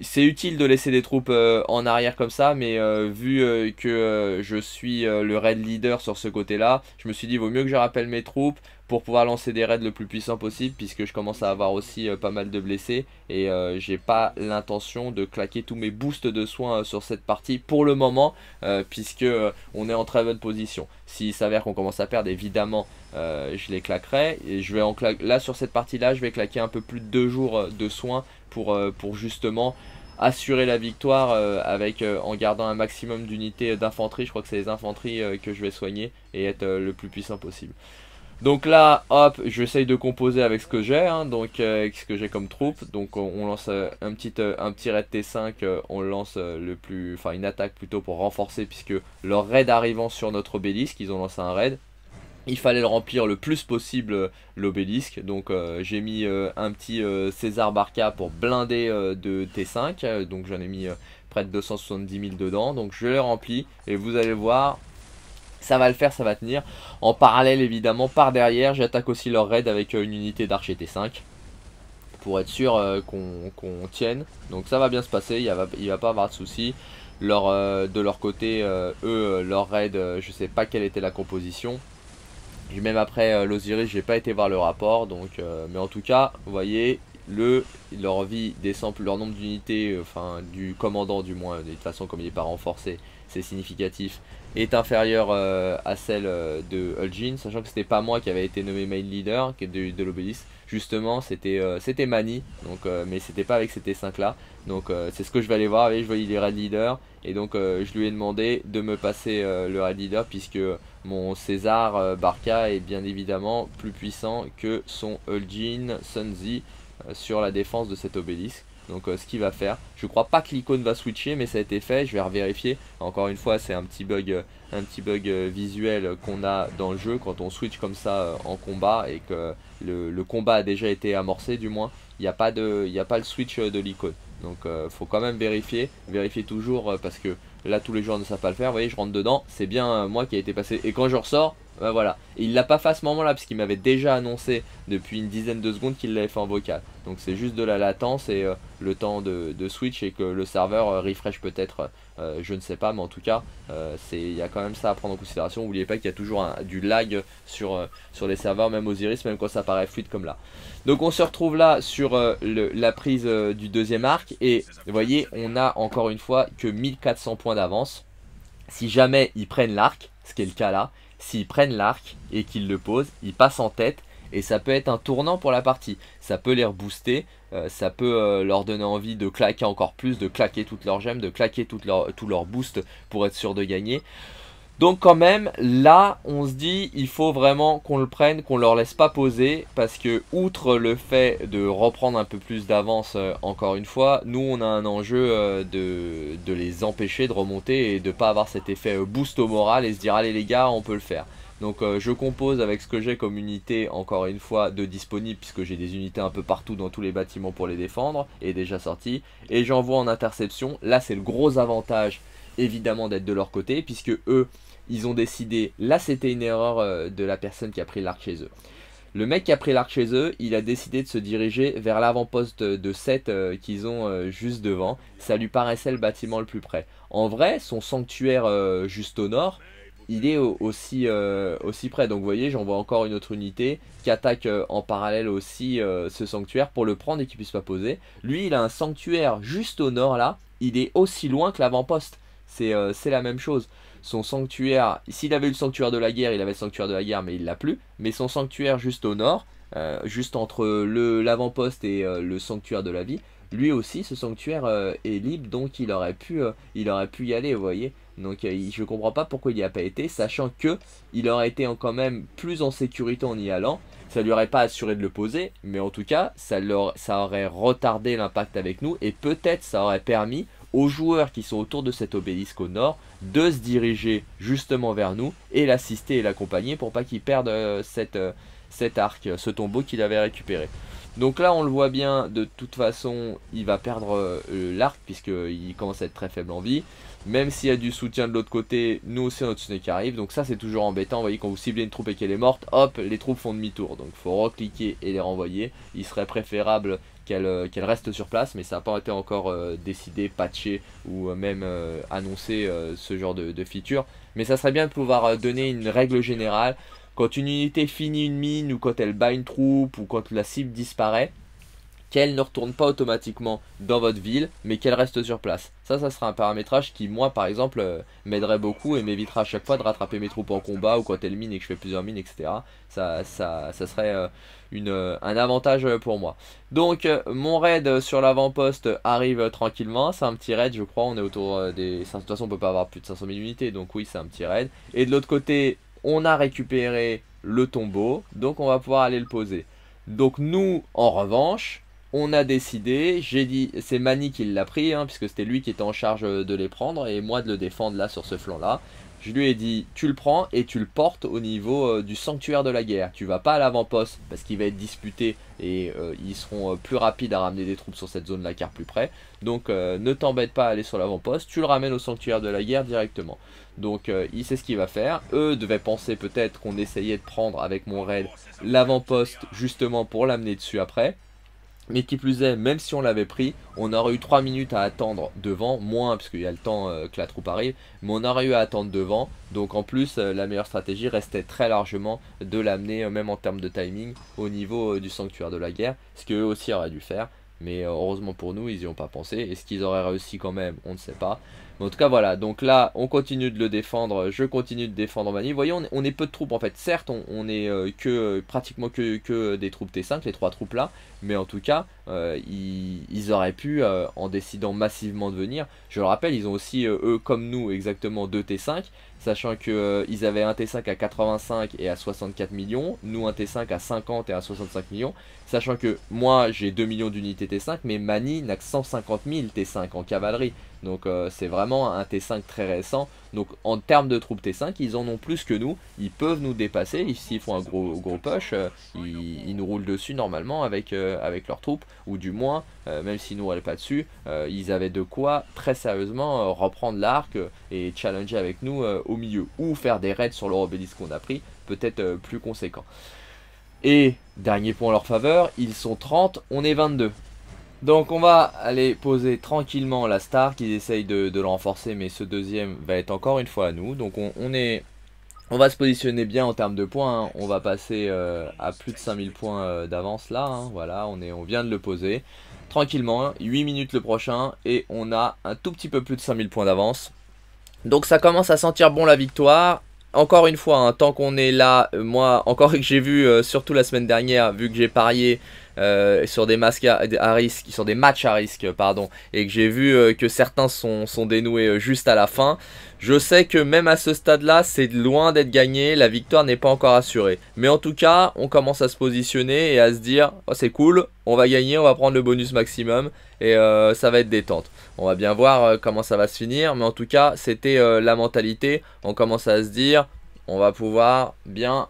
Speaker 1: C'est utile de laisser des troupes en arrière comme ça, mais vu que je suis le raid leader sur ce côté-là, je me suis dit vaut mieux que je rappelle mes troupes, pour pouvoir lancer des raids le plus puissant possible puisque je commence à avoir aussi euh, pas mal de blessés et euh, j'ai pas l'intention de claquer tous mes boosts de soins euh, sur cette partie pour le moment puisque on est en très bonne position. S'il s'avère qu'on commence à perdre évidemment je les claquerai et je vais en là sur cette partie là je vais claquer un peu plus de deux jours de soins pour, pour justement assurer la victoire avec en gardant un maximum d'unités d'infanterie. Je crois que c'est les infanteries que je vais soigner et être le plus puissant possible. Donc là, hop, j'essaye de composer avec ce que j'ai, hein, donc euh, avec ce que j'ai comme troupe. Donc on, lance euh, un petit euh, un petit raid T5, on lance le plus, enfin une attaque plutôt pour renforcer puisque leur raid arrivant sur notre obélisque, ils ont lancé un raid. Il fallait le remplir le plus possible l'obélisque, donc j'ai mis un petit César Barca pour blinder de T5, donc j'en ai mis près de 270 000 dedans, donc je l'ai rempli et vous allez voir, ça va le faire, ça va tenir. En parallèle, évidemment, par derrière, j'attaque aussi leur raid avec euh, une unité d'archer T5. Pour être sûr euh, qu'on tienne. Donc ça va bien se passer, il va, va pas avoir de soucis. Euh, de leur côté, eux, leur raid, je sais pas quelle était la composition. même après l'Osiris, j'ai pas été voir le rapport. Mais en tout cas, vous voyez, le, leur vie descend, leur nombre d'unités, enfin du commandant du moins, de toute façon comme il n'est pas renforcé, c'est significatif, est inférieure euh, à celle euh, de Ulgin, sachant que c'était pas moi qui avait été nommé main leader de, de l'obélisque. Justement, c'était euh, Mani, donc, mais c'était pas avec ces T5 là. Donc c'est ce que je vais aller voir. Vous je voyais les raid leader et donc je lui ai demandé de me passer le raid leader puisque mon César Barca est bien évidemment plus puissant que son Ulgin Sunzi sur la défense de cet obélisque. Donc euh, ce qu'il va faire, je crois pas que l'icône va switcher mais ça a été fait, je vais revérifier. Encore une fois c'est un petit bug, euh, euh, visuel qu'on a dans le jeu quand on switch comme ça en combat et que le, combat a déjà été amorcé du moins. Il n'y a, pas pas le switch de l'icône. Donc faut quand même vérifier, vérifier toujours parce que là tous les joueurs ne savent pas le faire. Vous voyez je rentre dedans, c'est bien moi qui a été passé. Et quand je ressors, bah voilà. Et il l'a pas fait à ce moment-là, puisqu'il m'avait déjà annoncé depuis une dizaine de secondes qu'il l'avait fait en vocal. Donc c'est juste de la latence et euh, le temps de, switch et que le serveur euh, refresh peut-être, euh, je ne sais pas, mais en tout cas, il y a quand même ça à prendre en considération. N'oubliez pas qu'il y a toujours du lag sur, sur les serveurs, même Osiris, même quand ça paraît fluide comme là. Donc on se retrouve là sur la prise du deuxième arc et vous voyez, on a encore une fois que 1400 points d'avance. Si jamais ils prennent l'arc, ce qui est le cas là, s'ils prennent l'arc et qu'ils le posent, ils passent en tête et ça peut être un tournant pour la partie. Ça peut les rebooster, euh, ça peut euh, leur donner envie de claquer encore plus, de claquer toutes leurs gemmes, de claquer tout leur, tout pour être sûr de gagner. Donc quand même, là, on se dit, il faut vraiment qu'on le prenne, qu'on leur laisse pas poser, parce que outre le fait de reprendre un peu plus d'avance, euh, encore une fois, nous on a un enjeu de, de, les empêcher de remonter et de pas avoir cet effet boost au moral et se dire allez les gars, on peut le faire. Donc je compose avec ce que j'ai comme unité, encore une fois, de disponible, puisque j'ai des unités un peu partout dans tous les bâtiments pour les défendre, et déjà sorti, et j'envoie en interception. Là c'est le gros avantage évidemment d'être de leur côté, puisque eux, ils ont décidé, là c'était une erreur euh, de la personne qui a pris l'arc chez eux. Le mec qui a pris l'arc chez eux, il a décidé de se diriger vers l'avant-poste de 7 euh, qu'ils ont euh, juste devant. Ça lui paraissait le bâtiment le plus près. En vrai, son sanctuaire juste au nord, il est aussi, aussi près. Donc vous voyez, j'envoie encore une autre unité qui attaque en parallèle aussi ce sanctuaire pour le prendre et qu'il puisse pas poser. Lui, il a un sanctuaire juste au nord là. Il est aussi loin que l'avant-poste. C'est la même chose son sanctuaire, s'il avait eu le sanctuaire de la guerre, il avait le sanctuaire de la guerre, mais il l'a plus. Mais son sanctuaire juste au nord, euh, juste entre l'avant-poste et euh, le sanctuaire de la vie, lui aussi, ce sanctuaire euh, est libre, donc il aurait pu, il aurait pu y aller, vous voyez. Donc je comprends pas pourquoi il n'y a pas été, sachant que il aurait été quand même plus en sécurité en y allant. Ça lui aurait pas assuré de le poser, mais en tout cas, ça, leur, ça aurait retardé l'impact avec nous et peut-être ça aurait permis aux joueurs qui sont autour de cet obélisque au nord de se diriger justement vers nous et l'assister et l'accompagner pour pas qu'il perde euh, euh, cet arc, ce tombeau qu'il avait récupéré. Donc là on le voit bien, de toute façon il va perdre euh, l'arc puisqu'il commence à être très faible en vie. Même s'il y a du soutien de l'autre côté, nous aussi notre snake arrive. Donc ça c'est toujours embêtant, vous voyez quand vous ciblez une troupe et qu'elle est morte, hop les troupes font demi-tour. Donc il faut recliquer et les renvoyer. Il serait préférable euh, qu'elle reste sur place, mais ça n'a pas été encore euh, décidé, patché ou euh, même annoncé ce genre de, feature. Mais ça serait bien de pouvoir donner une règle générale. Quand une unité finit une mine ou quand elle bat une troupe ou quand la cible disparaît, qu'elle ne retourne pas automatiquement dans votre ville, mais qu'elle reste sur place. Ça, ça sera un paramétrage qui, moi, par exemple, euh, m'aiderait beaucoup et m'évitera à chaque fois de rattraper mes troupes en combat ou quand elles minent et que je fais plusieurs mines, etc. Ça, ça, ça serait euh, une, euh, un avantage pour moi. Donc, mon raid sur l'avant-poste arrive tranquillement. C'est un petit raid, je crois. On est autour des... De toute façon, on peut pas avoir plus de 500 000 unités, donc oui, c'est un petit raid. Et de l'autre côté, on a récupéré le tombeau, donc on va pouvoir aller le poser. Donc nous, en revanche, on a décidé, j'ai dit, c'est Mani qui l'a pris, hein, puisque c'était lui qui était en charge de les prendre, et moi de le défendre là sur ce flanc là. Je lui ai dit, tu le prends et tu le portes au niveau euh, du sanctuaire de la guerre. Tu vas pas à l'avant-poste parce qu'il va être disputé et euh, ils seront euh, plus rapides à ramener des troupes sur cette zone là car plus près. Donc ne t'embête pas à aller sur l'avant-poste, tu le ramènes au sanctuaire de la guerre directement. Donc il sait ce qu'il va faire. Eux devaient penser peut-être qu'on essayait de prendre avec mon raid l'avant-poste justement pour l'amener dessus après. Mais qui plus est, même si on l'avait pris, on aurait eu 3 minutes à attendre devant, moins puisqu'il y a le temps euh, que la troupe arrive, mais on aurait eu à attendre devant. Donc en plus, euh, la meilleure stratégie restait très largement de l'amener, euh, même en termes de timing, au niveau du sanctuaire de la guerre, ce qu'eux aussi auraient dû faire. Mais heureusement pour nous, ils n'y ont pas pensé. Est-ce qu'ils auraient réussi quand même? On ne sait pas. En tout cas, voilà. Donc là, on continue de le défendre. Je continue de défendre Mani. Vous voyez, on est, peu de troupes en fait. Certes, on, est que pratiquement que, des troupes T5, les trois troupes là. Mais en tout cas, euh, ils, auraient pu, euh, en décidant massivement de venir, je le rappelle, ils ont aussi, euh, eux comme nous, exactement 2 T5, sachant qu'ils avaient un T5 à 85 et à 64 millions, nous un T5 à 50 et à 65 millions, sachant que moi j'ai 2 millions d'unités T5, mais Mani n'a que 150 000 T5 en cavalerie. Donc c'est vraiment un T5 très récent. Donc en termes de troupes T5, ils en ont plus que nous. Ils peuvent nous dépasser. S'ils font un gros, gros push, ils, nous roulent dessus normalement avec, avec leurs troupes ou du moins, euh, même si nous n'allaient pas dessus, euh, ils avaient de quoi très sérieusement euh, reprendre l'arc et challenger avec nous au milieu, ou faire des raids sur leur obélisque qu'on a pris, peut-être plus conséquent. Et dernier point en leur faveur, ils sont 30, on est 22. Donc on va aller poser tranquillement la star qui essaye de, le renforcer mais ce deuxième va être encore une fois à nous. Donc on est on va se positionner bien en termes de points, hein. on va passer euh, à plus de 5000 points euh, d'avance là, hein. voilà, on, est, on vient de le poser. Tranquillement, 8 minutes le prochain et on a un tout petit peu plus de 5000 points d'avance. Donc ça commence à sentir bon la victoire. Encore une fois, hein, tant qu'on est là, euh, moi, encore que j'ai vu, surtout la semaine dernière, vu que j'ai parié euh, sur des masques à, risque, sur des matchs à risque, pardon, et que j'ai vu que certains sont, sont dénoués juste à la fin, je sais que même à ce stade-là, c'est loin d'être gagné, la victoire n'est pas encore assurée. Mais en tout cas, on commence à se positionner et à se dire, oh, c'est cool, on va gagner, on va prendre le bonus maximum et ça va être détente. On va bien voir comment ça va se finir, mais en tout cas, c'était la mentalité. On commence à se dire, on va pouvoir bien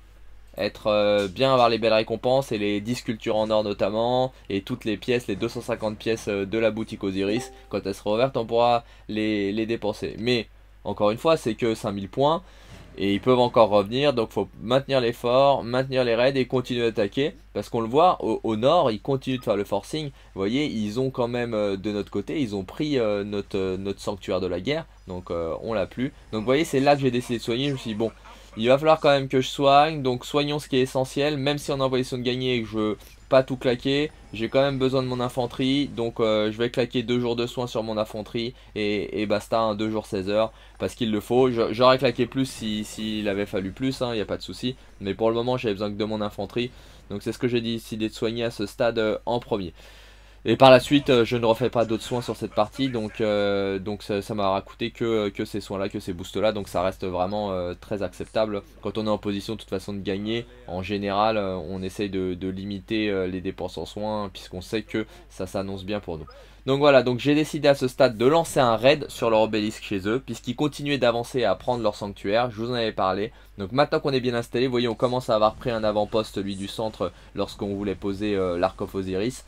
Speaker 1: être euh, bien avoir les belles récompenses et les 10 sculptures en or notamment et toutes les pièces, les 250 pièces euh, de la boutique Osiris quand elles seront ouvertes on pourra les, les dépenser mais encore une fois c'est que 5000 points et ils peuvent encore revenir donc faut maintenir l'effort, maintenir les raids et continuer d'attaquer parce qu'on le voit au, nord ils continuent de faire le forcing. Vous voyez ils ont quand même euh, de notre côté ils ont pris notre, notre sanctuaire de la guerre. Donc on l'a plus. Donc vous voyez c'est là que j'ai décidé de soigner. Je me suis dit bon il va falloir quand même que je soigne, donc soignons ce qui est essentiel, même si on est en position de gagner et que je pas tout claquer, j'ai quand même besoin de mon infanterie, donc euh, je vais claquer 2 jours de soins sur mon infanterie et, basta, 2 jours 16 heures, parce qu'il le faut. J'aurais claqué plus s'il si, avait fallu plus, il hein, n'y a pas de souci, mais pour le moment j'avais besoin que de mon infanterie, donc c'est ce que j'ai décidé de soigner à ce stade euh, en premier. Et par la suite, euh, je ne refais pas d'autres soins sur cette partie, donc, euh, donc ça m'aura coûté que, que ces soins-là, que ces boosts-là, donc ça reste vraiment euh, très acceptable. Quand on est en position de toute façon de gagner, en général, on essaye de, limiter les dépenses en soins, puisqu'on sait que ça s'annonce bien pour nous. Donc voilà, donc j'ai décidé à ce stade de lancer un raid sur leur obélisque chez eux, puisqu'ils continuaient d'avancer à prendre leur sanctuaire, je vous en avais parlé. Donc maintenant qu'on est bien installé, vous voyez, on commence à avoir pris un avant-poste, lui du centre, lorsqu'on voulait poser l'Arc of Osiris.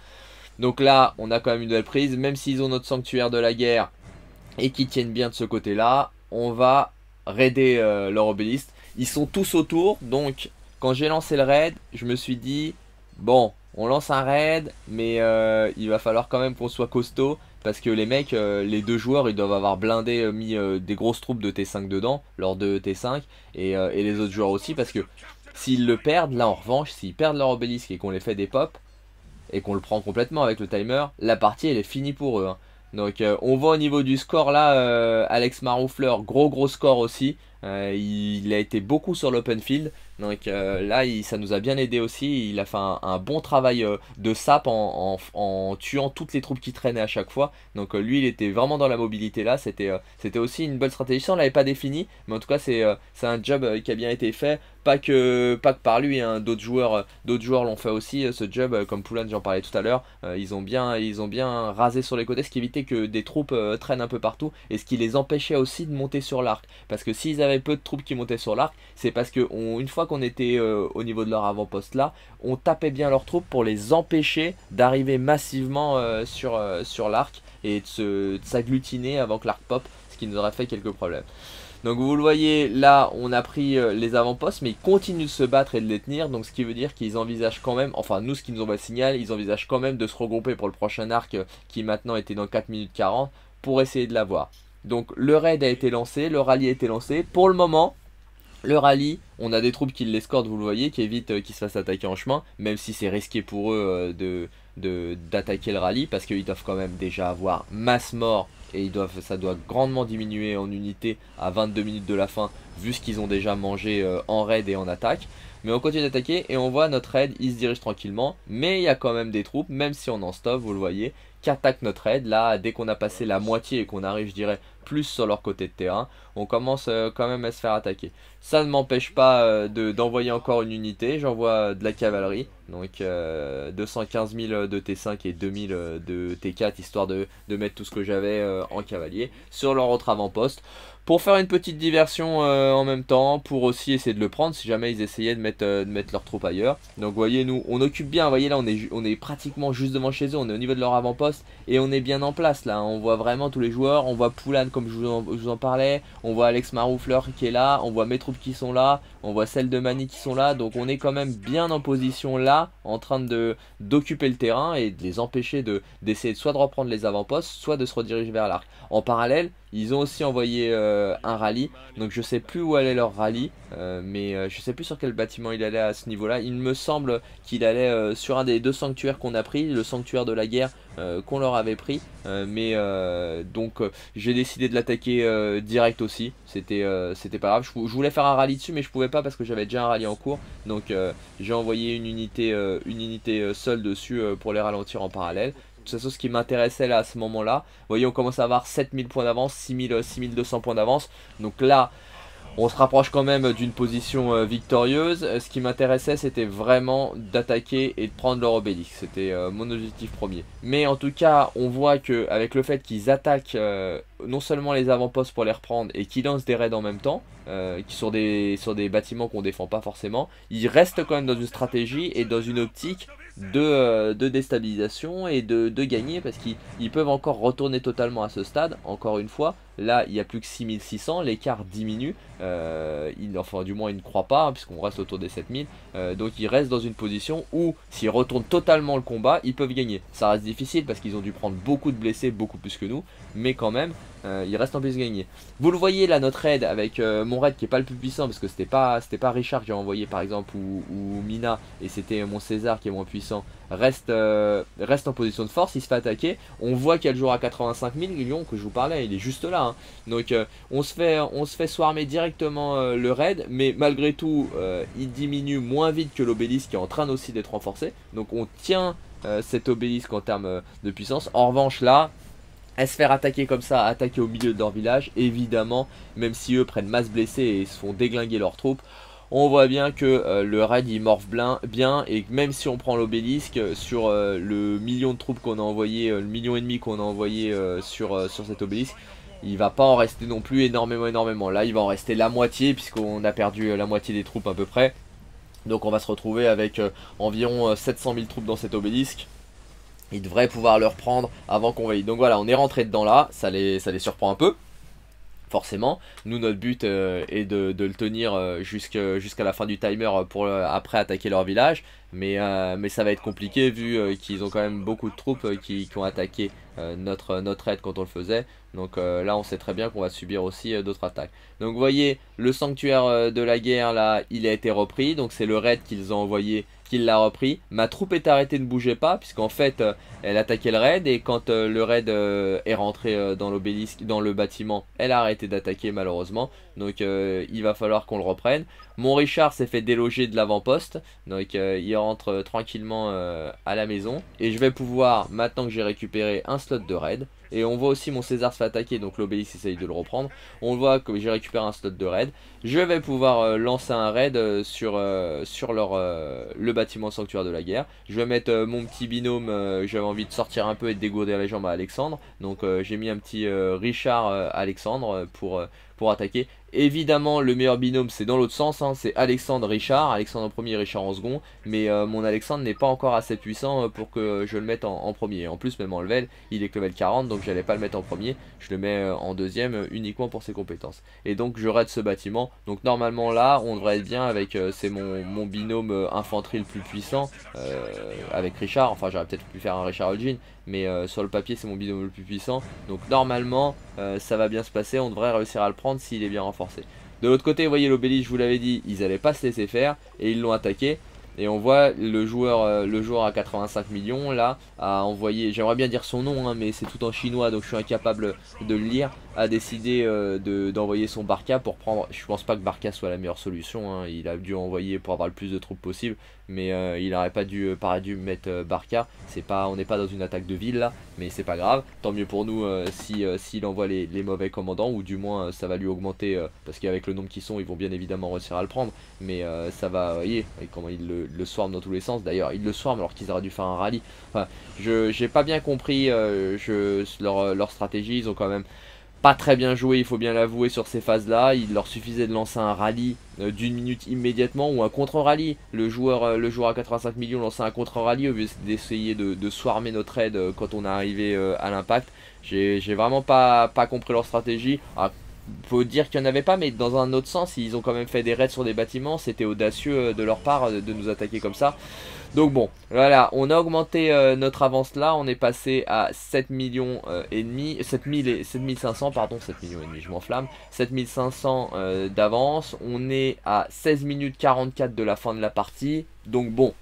Speaker 1: Donc là, on a quand même une nouvelle prise. Même s'ils ont notre sanctuaire de la guerre et qu'ils tiennent bien de ce côté-là, on va raider euh, leur. Ils sont tous autour, donc quand j'ai lancé le raid, je me suis dit, bon, on lance un raid, mais euh, il va falloir quand même qu'on soit costaud. Parce que les mecs, euh, les deux joueurs, ils doivent avoir blindé, mis des grosses troupes de T5 dedans, lors de T5, et, et les autres joueurs aussi, parce que s'ils le perdent, là en revanche, s'ils perdent leur obélisque et qu'on les fait des pop, et qu'on le prend complètement avec le timer, la partie elle est finie pour eux. Hein. Donc euh, on voit au niveau du score là, euh, Alex Maroufleur, gros gros score aussi. Euh, il, a été beaucoup sur l'open field. Donc là, ça nous a bien aidé aussi. Il a fait un, bon travail de sap en, tuant toutes les troupes qui traînaient à chaque fois. Donc lui, il était vraiment dans la mobilité là. C'était aussi une bonne stratégie. Ça, on l'avait pas défini. Mais en tout cas, c'est un job qui a bien été fait pas que, par lui, hein. d'autres joueurs, l'ont fait aussi euh, ce job, euh, comme Poulan j'en parlais tout à l'heure, euh, ils, ont bien, ils ont bien rasé sur les côtés, ce qui évitait que des troupes traînent un peu partout, et ce qui les empêchait aussi de monter sur l'arc. Parce que s'ils avaient peu de troupes qui montaient sur l'arc, c'est parce que une fois qu'on était au niveau de leur avant-poste là, on tapait bien leurs troupes pour les empêcher d'arriver massivement sur, sur l'arc et de s'agglutiner avant que l'arc pop, ce qui nous aurait fait quelques problèmes. Donc vous le voyez, là on a pris euh, les avant-postes, mais ils continuent de se battre et de les tenir, donc ce qui veut dire qu'ils envisagent quand même, enfin nous ce qui nous envoie le signal, ils envisagent quand même de se regrouper pour le prochain arc euh, qui maintenant était dans 4 minutes 40 pour essayer de l'avoir. Donc le raid a été lancé, le rallye a été lancé, pour le moment le rallye, on a des troupes qui l'escortent, vous le voyez, qui évitent euh, qu'ils se fassent attaquer en chemin, même si c'est risqué pour eux de d'attaquer le rallye, parce qu'ils doivent quand même déjà avoir masse mort et ils doivent, ça doit grandement diminuer en unité à 22 minutes de la fin vu ce qu'ils ont déjà mangé euh, en raid et en attaque. Mais on continue d'attaquer et on voit notre raid, il se dirige tranquillement. Mais il y a quand même des troupes, même si on en stop, vous le voyez, qui attaquent notre raid. Là, dès qu'on a passé la moitié et qu'on arrive, je dirais, plus sur leur côté de terrain, on commence euh, quand même à se faire attaquer. Ça ne m'empêche pas euh, d'envoyer encore une unité, j'envoie de la cavalerie, donc 215 000 de T5 et 2000 de T4, histoire de, de mettre tout ce que j'avais en cavalier sur leur autre avant-poste. Pour faire une petite diversion euh, en même temps, pour aussi essayer de le prendre si jamais ils essayaient de mettre, euh, de mettre leur troupe ailleurs. Donc voyez, nous, on occupe bien, voyez là, on est, on pratiquement juste devant chez eux, on est au niveau de leur avant-poste, et on est bien en place là, on voit vraiment tous les joueurs, on voit Poulan comme je vous, en, parlais, on voit Alex Maroufleur qui est là, on voit mes troupes qui sont là, on voit celles de Mani qui sont là, donc on est quand même bien en position là, en train d'occuper le terrain et de les empêcher de d'essayer soit de reprendre les avant-postes, soit de se rediriger vers l'arc. En parallèle, ils ont aussi envoyé euh, un rallye, donc je sais plus où allait leur rallye, euh, mais euh, je sais plus sur quel bâtiment il allait à ce niveau-là. Il me semble qu'il allait sur un des deux sanctuaires qu'on a pris, le sanctuaire de la guerre qu'on leur avait pris, mais donc j'ai décidé de l'attaquer direct aussi. C'était c'était pas grave. Je, voulais faire un rallye dessus, mais je pouvais pas parce que j'avais déjà un rallye en cours. Donc j'ai envoyé une unité, une unité seule dessus pour les ralentir en parallèle. De toute façon, ce qui m'intéressait là à ce moment-là, voyez, on commence à avoir 7000 points d'avance, 6000, 6200 points d'avance. Donc là, on se rapproche quand même d'une position euh, victorieuse. Euh, ce qui m'intéressait, c'était vraiment d'attaquer et de prendre leur obélisque. C'était euh, mon objectif premier. Mais en tout cas, on voit que avec le fait qu'ils attaquent non seulement les avant-postes pour les reprendre et qu'ils lancent des raids en même temps, qui sont des, sur des bâtiments qu'on défend pas forcément, ils restent quand même dans une stratégie et dans une optique de, déstabilisation et de gagner parce qu'ils peuvent encore retourner totalement à ce stade, encore une fois, Là, il n'y a plus que 6600, l'écart diminue. Euh, enfin, du moins, il ne croit pas, hein, puisqu'on reste autour des 7000. Euh, donc, il reste dans une position où, s'ils retournent totalement le combat, ils peuvent gagner. Ça reste difficile parce qu'ils ont dû prendre beaucoup de blessés, beaucoup plus que nous. Mais quand même, euh, il reste en plus gagner. Vous le voyez là, notre raid avec mon raid qui est pas le plus puissant, parce que c'était pas, pas Richard que j'ai envoyé par exemple, ou Mina, et c'était mon César qui est moins puissant reste, euh, reste en position de force, il se fait attaquer. On voit qu'elle joue à 85 000, millions que je vous parlais, il est juste là. Hein. Donc euh, on, se fait, on se directement euh, le raid, mais malgré tout, il diminue moins vite que l'obélisque qui est en train aussi d'être renforcé. Donc on tient cet obélisque en termes de puissance. En revanche là, elle se faire attaquer comme ça, attaquer au milieu de leur village, évidemment, même si eux prennent masse blessés et se font déglinguer leurs troupes, on voit bien que euh, le raid il morphe bien et même si on prend l'obélisque euh, sur euh, le million de troupes qu'on a envoyé, le million et demi qu'on a envoyé sur, cet obélisque, il va pas en rester non plus énormément énormément. Là il va en rester la moitié puisqu'on a perdu la moitié des troupes à peu près. Donc on va se retrouver avec environ 700 000 troupes dans cet obélisque. Il devrait pouvoir le reprendre avant qu'on vaille. Donc voilà, on est rentré dedans là, ça les surprend un peu forcément. Nous, notre but euh, est de, le tenir euh, jusqu'à la fin du timer pour euh, après attaquer leur village. Mais, mais ça va être compliqué vu qu'ils ont quand même beaucoup de troupes qui, ont attaqué notre, notre aide quand on le faisait. Donc là, on sait très bien qu'on va subir aussi d'autres attaques. Donc vous voyez, le sanctuaire de la guerre, là, il a été repris. Donc c'est le raid qu'ils ont envoyé qu'il l'a repris. Ma troupe est arrêtée, ne bougeait pas, puisqu'en fait, euh, elle attaquait le raid, et quand euh, le raid euh, est rentré dans l'obélisque, dans le bâtiment, elle a arrêté d'attaquer malheureusement. Donc il va falloir qu'on le reprenne. Mon Richard s'est fait déloger de l'avant-poste, donc il rentre tranquillement à la maison. Et je vais pouvoir, maintenant que j'ai récupéré un slot de raid, et on voit aussi mon César se fait attaquer, donc l'obélisque essaye de le reprendre. On voit que j'ai récupéré un slot de raid. Je vais pouvoir euh, lancer un raid euh, sur, euh, sur leur, le bâtiment sanctuaire de la guerre. Je vais mettre mon petit binôme, j'avais envie de sortir un peu et de dégourdir les jambes à Alexandre. Donc j'ai mis un petit Richard Alexandre pour, pour attaquer. Évidemment, le meilleur binôme, c'est dans l'autre sens, hein. c'est Alexandre-Richard, Alexandre en premier, Richard en second, mais mon Alexandre n'est pas encore assez puissant pour que je le mette en, premier. En plus, même en level, il est que level 40, donc j'allais pas le mettre en premier, je le mets en deuxième uniquement pour ses compétences. Et donc, je raid ce bâtiment, donc normalement là, on devrait être bien avec, c'est mon, binôme infanterie le plus puissant, avec Richard, enfin j'aurais peut-être pu faire un Richard Holgin, mais sur le papier, c'est mon binôme le plus puissant, donc normalement, ça va bien se passer, on devrait réussir à le prendre s'il est bien renforcé. De l'autre côté, vous voyez l'obélisque, je vous l'avais dit, ils n'allaient pas se laisser faire et ils l'ont attaqué. Et on voit le joueur, euh, le joueur à 85 millions là a envoyé, j'aimerais bien dire son nom, hein, mais c'est tout en chinois donc je suis incapable de le lire, a décidé euh, d'envoyer son Barca pour prendre, je pense pas que Barca soit la meilleure solution, hein. il a dû envoyer pour avoir le plus de troupes possible, mais euh, il n'aurait pas dû, pas dû mettre Barca, c'est pas, on n'est pas dans une attaque de ville là, mais c'est pas grave, tant mieux pour nous si s'il envoie les, mauvais commandants, ou du moins ça va lui augmenter, parce qu'avec le nombre qu'ils sont, ils vont bien évidemment réussir à le prendre, mais ça va, vous voyez, comment il le, le swarm dans tous les sens. D'ailleurs, ils le swarm alors qu'ils auraient dû faire un rallye. Enfin, je j'ai pas bien compris euh, leur, leur stratégie. Ils ont quand même pas très bien joué, il faut bien l'avouer, sur ces phases-là. Il leur suffisait de lancer un rallye euh, d'une minute immédiatement ou un contre-rallye. Le joueur, euh, à 85 millions lançait un contre-rallye au lieu d'essayer de, de, notre aide quand on est arrivé à l'impact. J'ai vraiment pas, pas compris leur stratégie. Ah, faut dire qu'il n'y en avait pas, mais dans un autre sens, ils ont quand même fait des raids sur des bâtiments. C'était audacieux euh, de leur part euh, de nous attaquer comme ça. Donc bon, voilà, on a augmenté euh, notre avance là, on est passé à 7 millions et demi, 7000 et 7500 pardon, 7 millions et demi, je m'enflamme, 7500 d'avance, on est à 16 minutes 44 de la fin de la partie. Donc bon,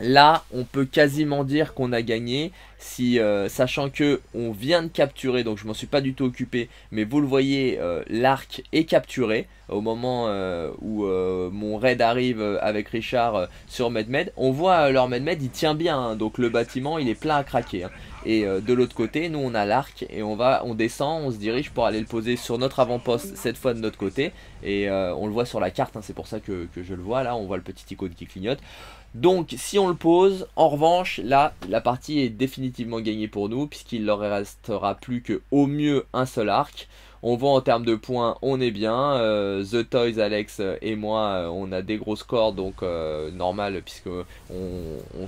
Speaker 1: Là, on peut quasiment dire qu'on a gagné, si, euh, sachant que on vient de capturer, donc je m'en suis pas du tout occupé, mais vous le voyez, euh, l'arc est capturé au moment euh, où mon raid arrive avec Richard sur Medmed. On voit leur Medmed, il tient bien, hein, donc le bâtiment il est plein à craquer. Hein. Et de l'autre côté, nous on a l'arc et on va, on descend, on se dirige pour aller le poser sur notre avant-poste, cette fois de notre côté. Et on le voit sur la carte, hein, c'est pour ça que, que je le vois là, on voit le petit icône qui clignote. Donc si on le pose, en revanche, là, la partie est définitivement gagnée pour nous, puisqu'il leur restera plus que au mieux un seul arc. On voit en termes de points, on est bien. Euh, The Toys, Alex et moi, euh, on a des gros scores, donc euh, normal, puisque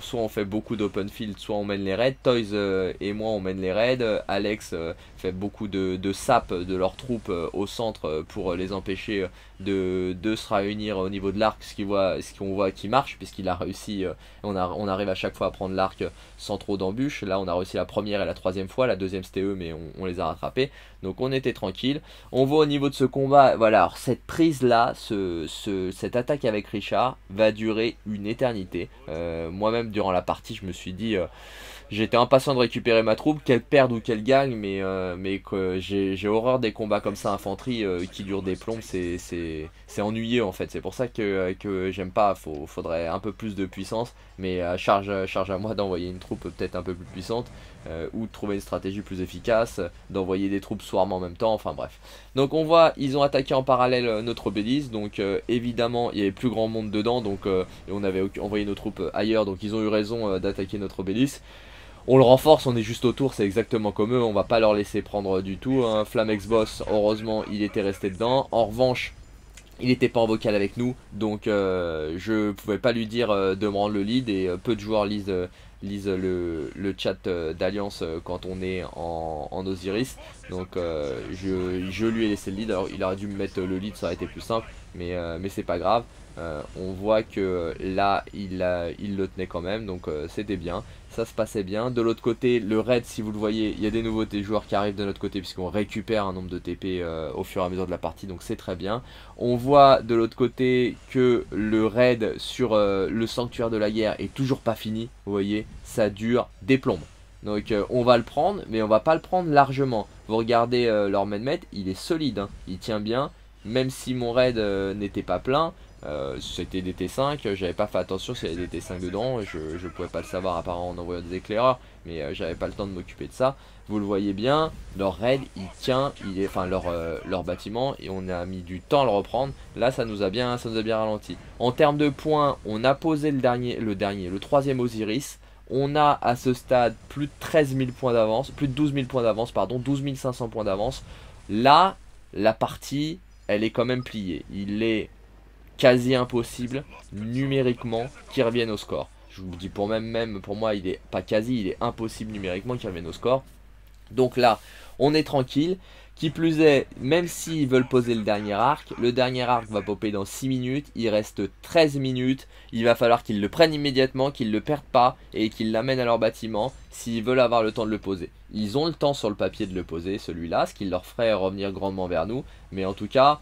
Speaker 1: soit on fait beaucoup d'open field, soit on mène les raids. Toys et moi, on mène les raids. Alex fait beaucoup de, de sap de leurs troupes au centre pour les empêcher de, se réunir au niveau de l'arc, ce qu'on voit, voit qui marche, puisqu'il a réussi, on, a, on arrive à chaque fois à prendre l'arc sans trop d'embûches. Là, on a réussi la première et la troisième fois, la deuxième c'était eux, mais on, les a rattrapés. Donc on était tranquille. On voit au niveau de ce combat, voilà, alors cette prise là, ce, cette attaque avec Richard va durer une éternité. Euh, moi-même durant la partie, je me suis dit, euh, j'étais impatient de récupérer ma troupe, qu'elle perde ou qu'elle gagne, mais, euh, j'ai horreur des combats comme ça, infanterie qui durent des plombs, c'est ennuyeux en fait. C'est pour ça que, que j'aime pas, il faudrait un peu plus de puissance, mais charge, charge à moi d'envoyer une troupe peut-être un peu plus puissante. Euh, ou de trouver une stratégie plus efficace, d'envoyer des troupes swarm en même temps, enfin bref. Donc on voit, ils ont attaqué en parallèle euh, notre obélisque, donc euh, évidemment il y avait plus grand monde dedans, donc on avait envoyé nos troupes ailleurs, donc ils ont eu raison d'attaquer notre obélisque. On le renforce, on est juste autour, c'est exactement comme eux, on va pas leur laisser prendre du tout. Hein. Flamex Boss, heureusement, il était resté dedans. En revanche, il n'était pas en vocal avec nous, donc euh, je pouvais pas lui dire de me rendre le lead et peu de joueurs lisent lise le, chat euh, d'Alliance euh, quand on est en, Osiris. Donc euh, je, lui ai laissé le lead. Alors il aurait dû me mettre le lead, ça aurait été plus simple. Mais c'est pas grave. On voit que là il, le tenait quand même. Donc c'était bien ça se passait bien. De l'autre côté, le raid, si vous le voyez, il y a des nouveautés joueurs qui arrivent de notre côté puisqu'on récupère un nombre de TP euh, au fur et à mesure de la partie, donc c'est très bien. On voit de l'autre côté que le raid sur euh, le sanctuaire de la guerre est toujours pas fini, vous voyez, ça dure des plombes. Donc euh, on va le prendre, mais on va pas le prendre largement. Vous regardez leur med il est solide, hein. il tient bien, même si mon raid n'était pas plein, euh, c'était des T5, j'avais pas fait attention s'il y avait des T5 dedans, je, je pouvais pas le savoir apparemment en envoyant des éclaireurs, mais euh, j'avais pas le temps de m'occuper de ça. Vous le voyez bien, leur raid il tient, il est, enfin leur, euh, leur bâtiment, et on a mis du temps à le reprendre. Là ça nous a bien, ça nous a bien ralenti. En termes de points, on a posé le dernier, le dernier, le troisième Osiris. On a à ce stade plus de 13 000 points d'avance, plus de 12 000 points d'avance, pardon, 12 500 points d'avance. Là, la partie, elle est quand même pliée. Il est quasi impossible numériquement qu'il revienne au score. Je vous dis pour même, même pour moi, il est pas quasi, il est impossible numériquement qu'il revienne au score. Donc là, on est tranquille. Qui plus est, même s'ils veulent poser le dernier arc, le dernier arc va popper dans 6 minutes, il reste 13 minutes, il va falloir qu'ils le prennent immédiatement, qu'ils ne le perdent pas et qu'ils l'amènent à leur bâtiment s'ils veulent avoir le temps de le poser. Ils ont le temps sur le papier de le poser, celui-là, ce qui leur ferait revenir grandement vers nous, mais en tout cas,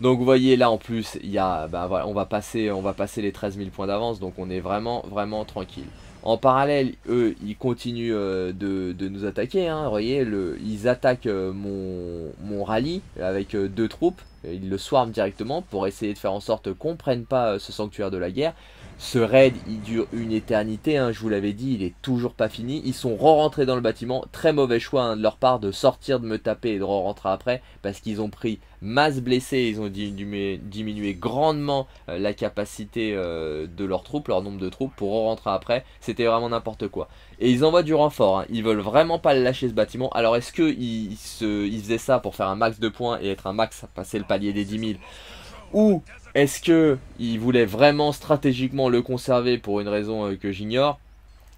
Speaker 1: donc vous voyez là en plus, il y a, bah, on, va passer, on va passer les 13 000 points d'avance, donc on est vraiment vraiment tranquille. En parallèle, eux, ils continuent euh, de, nous attaquer. Hein, vous voyez, le, ils attaquent euh, mon, mon, rallye avec euh, deux troupes. Ils le swarment directement pour essayer de faire en sorte qu'on prenne pas ce sanctuaire de la guerre. Ce raid, il dure une éternité, hein, je vous l'avais dit, il est toujours pas fini. Ils sont re-rentrés dans le bâtiment. Très mauvais choix hein, de leur part de sortir, de me taper et de re-rentrer après. Parce qu'ils ont pris masse blessée, ils ont diminué, grandement euh, la capacité euh, de leurs troupes, leur nombre de troupes, pour re-rentrer après. C'était vraiment n'importe quoi. Et ils envoient du renfort, hein. ils veulent vraiment pas lâcher ce bâtiment. Alors est-ce qu'ils ils faisaient ça pour faire un max de points et être un max, passer le palier des 10 000 Ou est-ce que il voulait vraiment stratégiquement le conserver pour une raison euh, que j'ignore?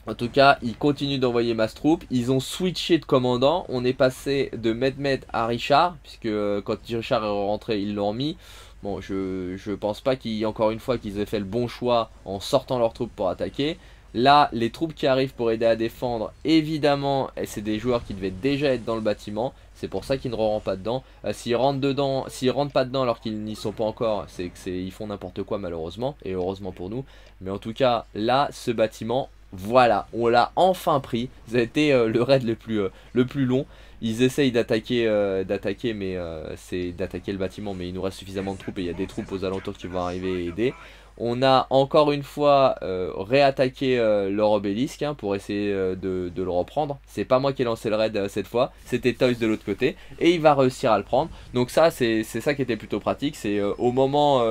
Speaker 1: En tout cas, ils continuent d'envoyer mass troupes. Ils ont switché de commandant. On est passé de Medmed à Richard, puisque euh, quand Richard est rentré, ils l'ont mis. Bon, je, je pense pas qu'il encore une fois qu'ils aient fait le bon choix en sortant leurs troupes pour attaquer. Là, les troupes qui arrivent pour aider à défendre, évidemment, c'est des joueurs qui devaient déjà être dans le bâtiment. C'est pour ça qu'ils ne rentrent pas dedans. Euh, s'ils rentrent dedans, s'ils rentrent pas dedans alors qu'ils n'y sont pas encore, c'est qu'ils font n'importe quoi malheureusement. Et heureusement pour nous. Mais en tout cas, là, ce bâtiment, voilà, on l'a enfin pris. Ça a été euh, le raid le plus, euh, le plus long. Ils essayent d'attaquer, d'attaquer, mais c'est d'attaquer le bâtiment, mais il nous reste suffisamment de troupes et il y a des troupes aux alentours qui vont arriver et aider. On a encore une fois euh, réattaqué euh, leur obélisque hein, pour essayer euh, de, le reprendre. C'est pas moi qui ai lancé le raid cette fois, c'était Toys de l'autre côté. Et il va réussir à le prendre. Donc ça, c'est ça qui était plutôt pratique. C'est au moment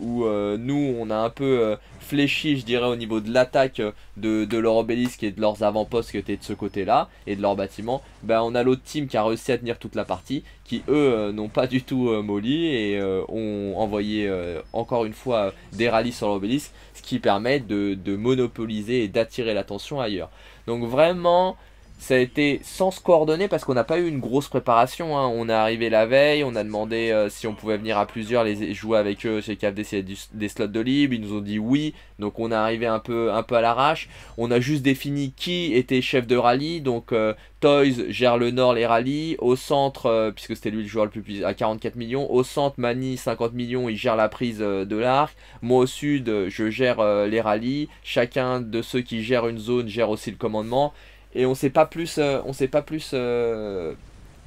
Speaker 1: où nous, on a un peu fléchi, je dirais, au niveau de l'attaque de, leur obélisque et de leurs avant-postes qui étaient de ce côté-là, et de leur bâtiment, ben, on a l'autre team qui a réussi à tenir toute la partie, qui eux n'ont pas du tout molli et ont envoyé encore une fois des rallyes sur l'obélisque, ce qui permet de, monopoliser et d'attirer l'attention ailleurs. Donc vraiment, ça a été sans se coordonner parce qu'on n'a pas eu une grosse préparation. Hein. On est arrivé la veille, on a demandé euh, si on pouvait venir à plusieurs, les jouer avec eux chez KFD s'il des slots de libre. Ils nous ont dit oui, donc on est arrivé un peu, à l'arrache. On a juste défini qui était chef de rallye. Donc euh, Toys gère le nord les rallyes. Au centre, euh, puisque c'était lui le joueur le plus à 44 millions. Au centre, Mani 50 millions, il gère la prise de l'arc. Moi au sud, je gère les rallyes. Chacun de ceux qui gèrent une zone gère aussi le commandement et on sait pas plus, euh, on sait pas plus euh,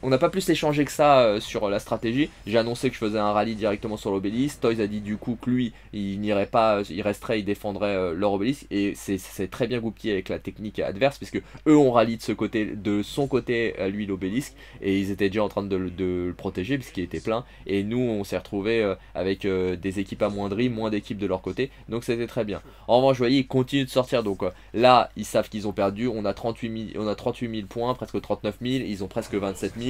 Speaker 1: on n'a pas plus échangé que ça euh, sur la stratégie. J'ai annoncé que je faisais un rallye directement sur l'obélisque. Toys a dit du coup que lui, il n'irait pas, il resterait, il défendrait euh, leur obélisque. Et c'est très bien goupillé avec la technique adverse, puisque eux ont rallye de, ce côté, de son côté lui l'obélisque. Et ils étaient déjà en train de, le protéger, puisqu'il était plein. Et nous, on s'est retrouvé euh, avec des équipes amoindries, moins d'équipes de leur côté. Donc c'était très bien. En revanche, vous voyez, ils continuent de sortir. Donc là, ils savent qu'ils ont perdu. On a 38 000, on a 38 000 points, presque 39 000. Ils ont presque 27 000.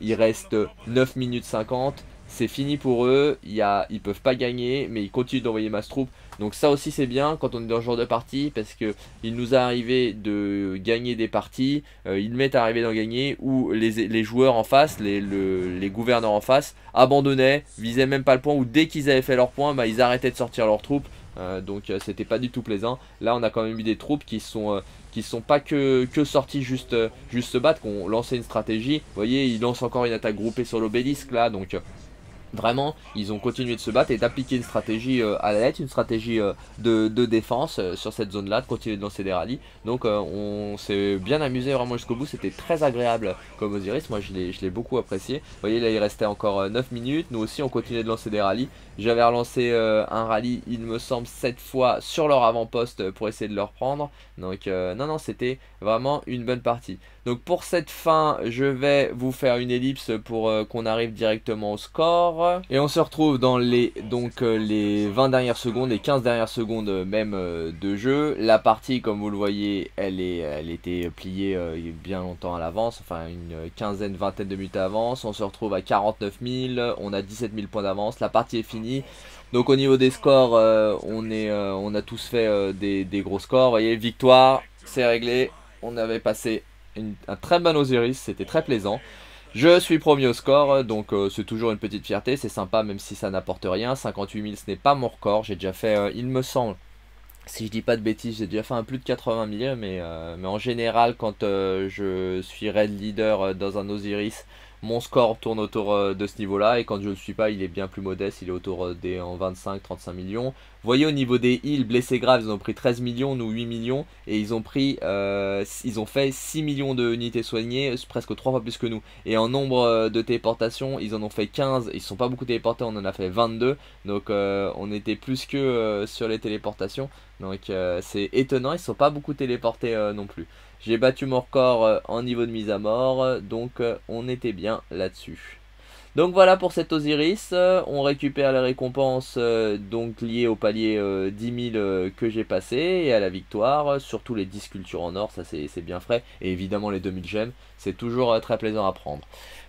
Speaker 1: Il reste 9 minutes 50. C'est fini pour eux. Il y a, ils peuvent pas gagner, mais ils continuent d'envoyer masse troupes. Donc ça aussi c'est bien quand on est dans ce genre de partie parce que il nous a arrivé de gagner des parties, euh, il m'est arrivé d'en gagner où les, joueurs en face, les, les, gouverneurs en face abandonnaient, visaient même pas le point ou dès qu'ils avaient fait leur point, bah, ils arrêtaient de sortir leurs troupes. Euh, donc euh, c'était pas du tout plaisant. Là on a quand même eu des troupes qui sont qui sont pas que, que sortis juste, juste se battre, qui ont lancé une stratégie. Vous voyez, ils lancent encore une attaque groupée sur l'obélisque là, donc Vraiment, ils ont continué de se battre et d'appliquer une stratégie euh, à la lettre, une stratégie euh, de, défense euh, sur cette zone-là, de continuer de lancer des rallyes. Donc on s'est bien amusé vraiment jusqu'au bout, c'était très agréable comme Osiris, moi je l'ai beaucoup apprécié. Vous voyez là il restait encore 9 minutes, nous aussi on continuait de lancer des rallyes. J'avais relancé un rallye, il me semble, 7 fois sur leur avant-poste pour essayer de leur prendre. Donc non, non, c'était vraiment une bonne partie. Donc pour cette fin, je vais vous faire une ellipse pour qu'on arrive directement au score. Et on se retrouve dans les, donc, euh, les 20 dernières secondes et 15 dernières secondes euh, même euh, de jeu. La partie, comme vous le voyez, elle, est, elle était pliée bien longtemps à l'avance, enfin une quinzaine, vingtaine de minutes à l'avance. On se retrouve à 49 000, on a 17 000 points d'avance, la partie est finie. Donc au niveau des scores, on, est, on a tous fait des, gros scores. Vous voyez, victoire, c'est réglé. On avait passé un très bon Osiris, c'était très plaisant. Je suis premier au score, donc euh, c'est toujours une petite fierté, c'est sympa même si ça n'apporte rien. 58 000 ce n'est pas mon record, j'ai déjà fait, euh, il me semble, si je dis pas de bêtises, j'ai déjà fait un plus de 80 000, mais, euh, mais en général quand je suis raid leader dans un Osiris, mon score tourne autour euh, de ce niveau-là et quand je ne le suis pas, il est bien plus modeste, il est autour euh, des 25-35 millions. Voyez au niveau des heals, blessés graves, ils ont pris 13 millions, nous 8 millions et ils ont pris, euh, ils ont fait 6 millions de unités soignées, presque 3 fois plus que nous. Et en nombre de téléportations, ils en ont fait 15, ils sont pas beaucoup téléportés, on en a fait 22, donc on était plus que sur les téléportations. Donc c'est étonnant, ils sont pas beaucoup téléportés non plus. J'ai battu mon record euh, en niveau de mise à mort, donc euh, on était bien là-dessus. Donc voilà pour cet Osiris, on récupère les récompenses euh, donc liées au palier 10 000 que j'ai passé et à la victoire, surtout les 10 sculptures en or, ça c'est bien frais, et évidemment les 2000 gemmes, c'est toujours très plaisant à prendre.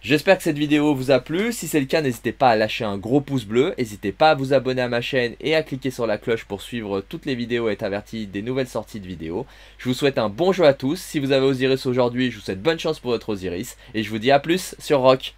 Speaker 1: J'espère que cette vidéo vous a plu. Si c'est le cas, n'hésitez pas à lâcher un gros pouce bleu. N'hésitez pas à vous abonner à ma chaîne et à cliquer sur la cloche pour suivre toutes les vidéos et être averti des nouvelles sorties de vidéos. Je vous souhaite un bon jeu à tous. Si vous avez Osiris aujourd'hui, je vous souhaite bonne chance pour votre Osiris. Et je vous dis à plus sur Rock.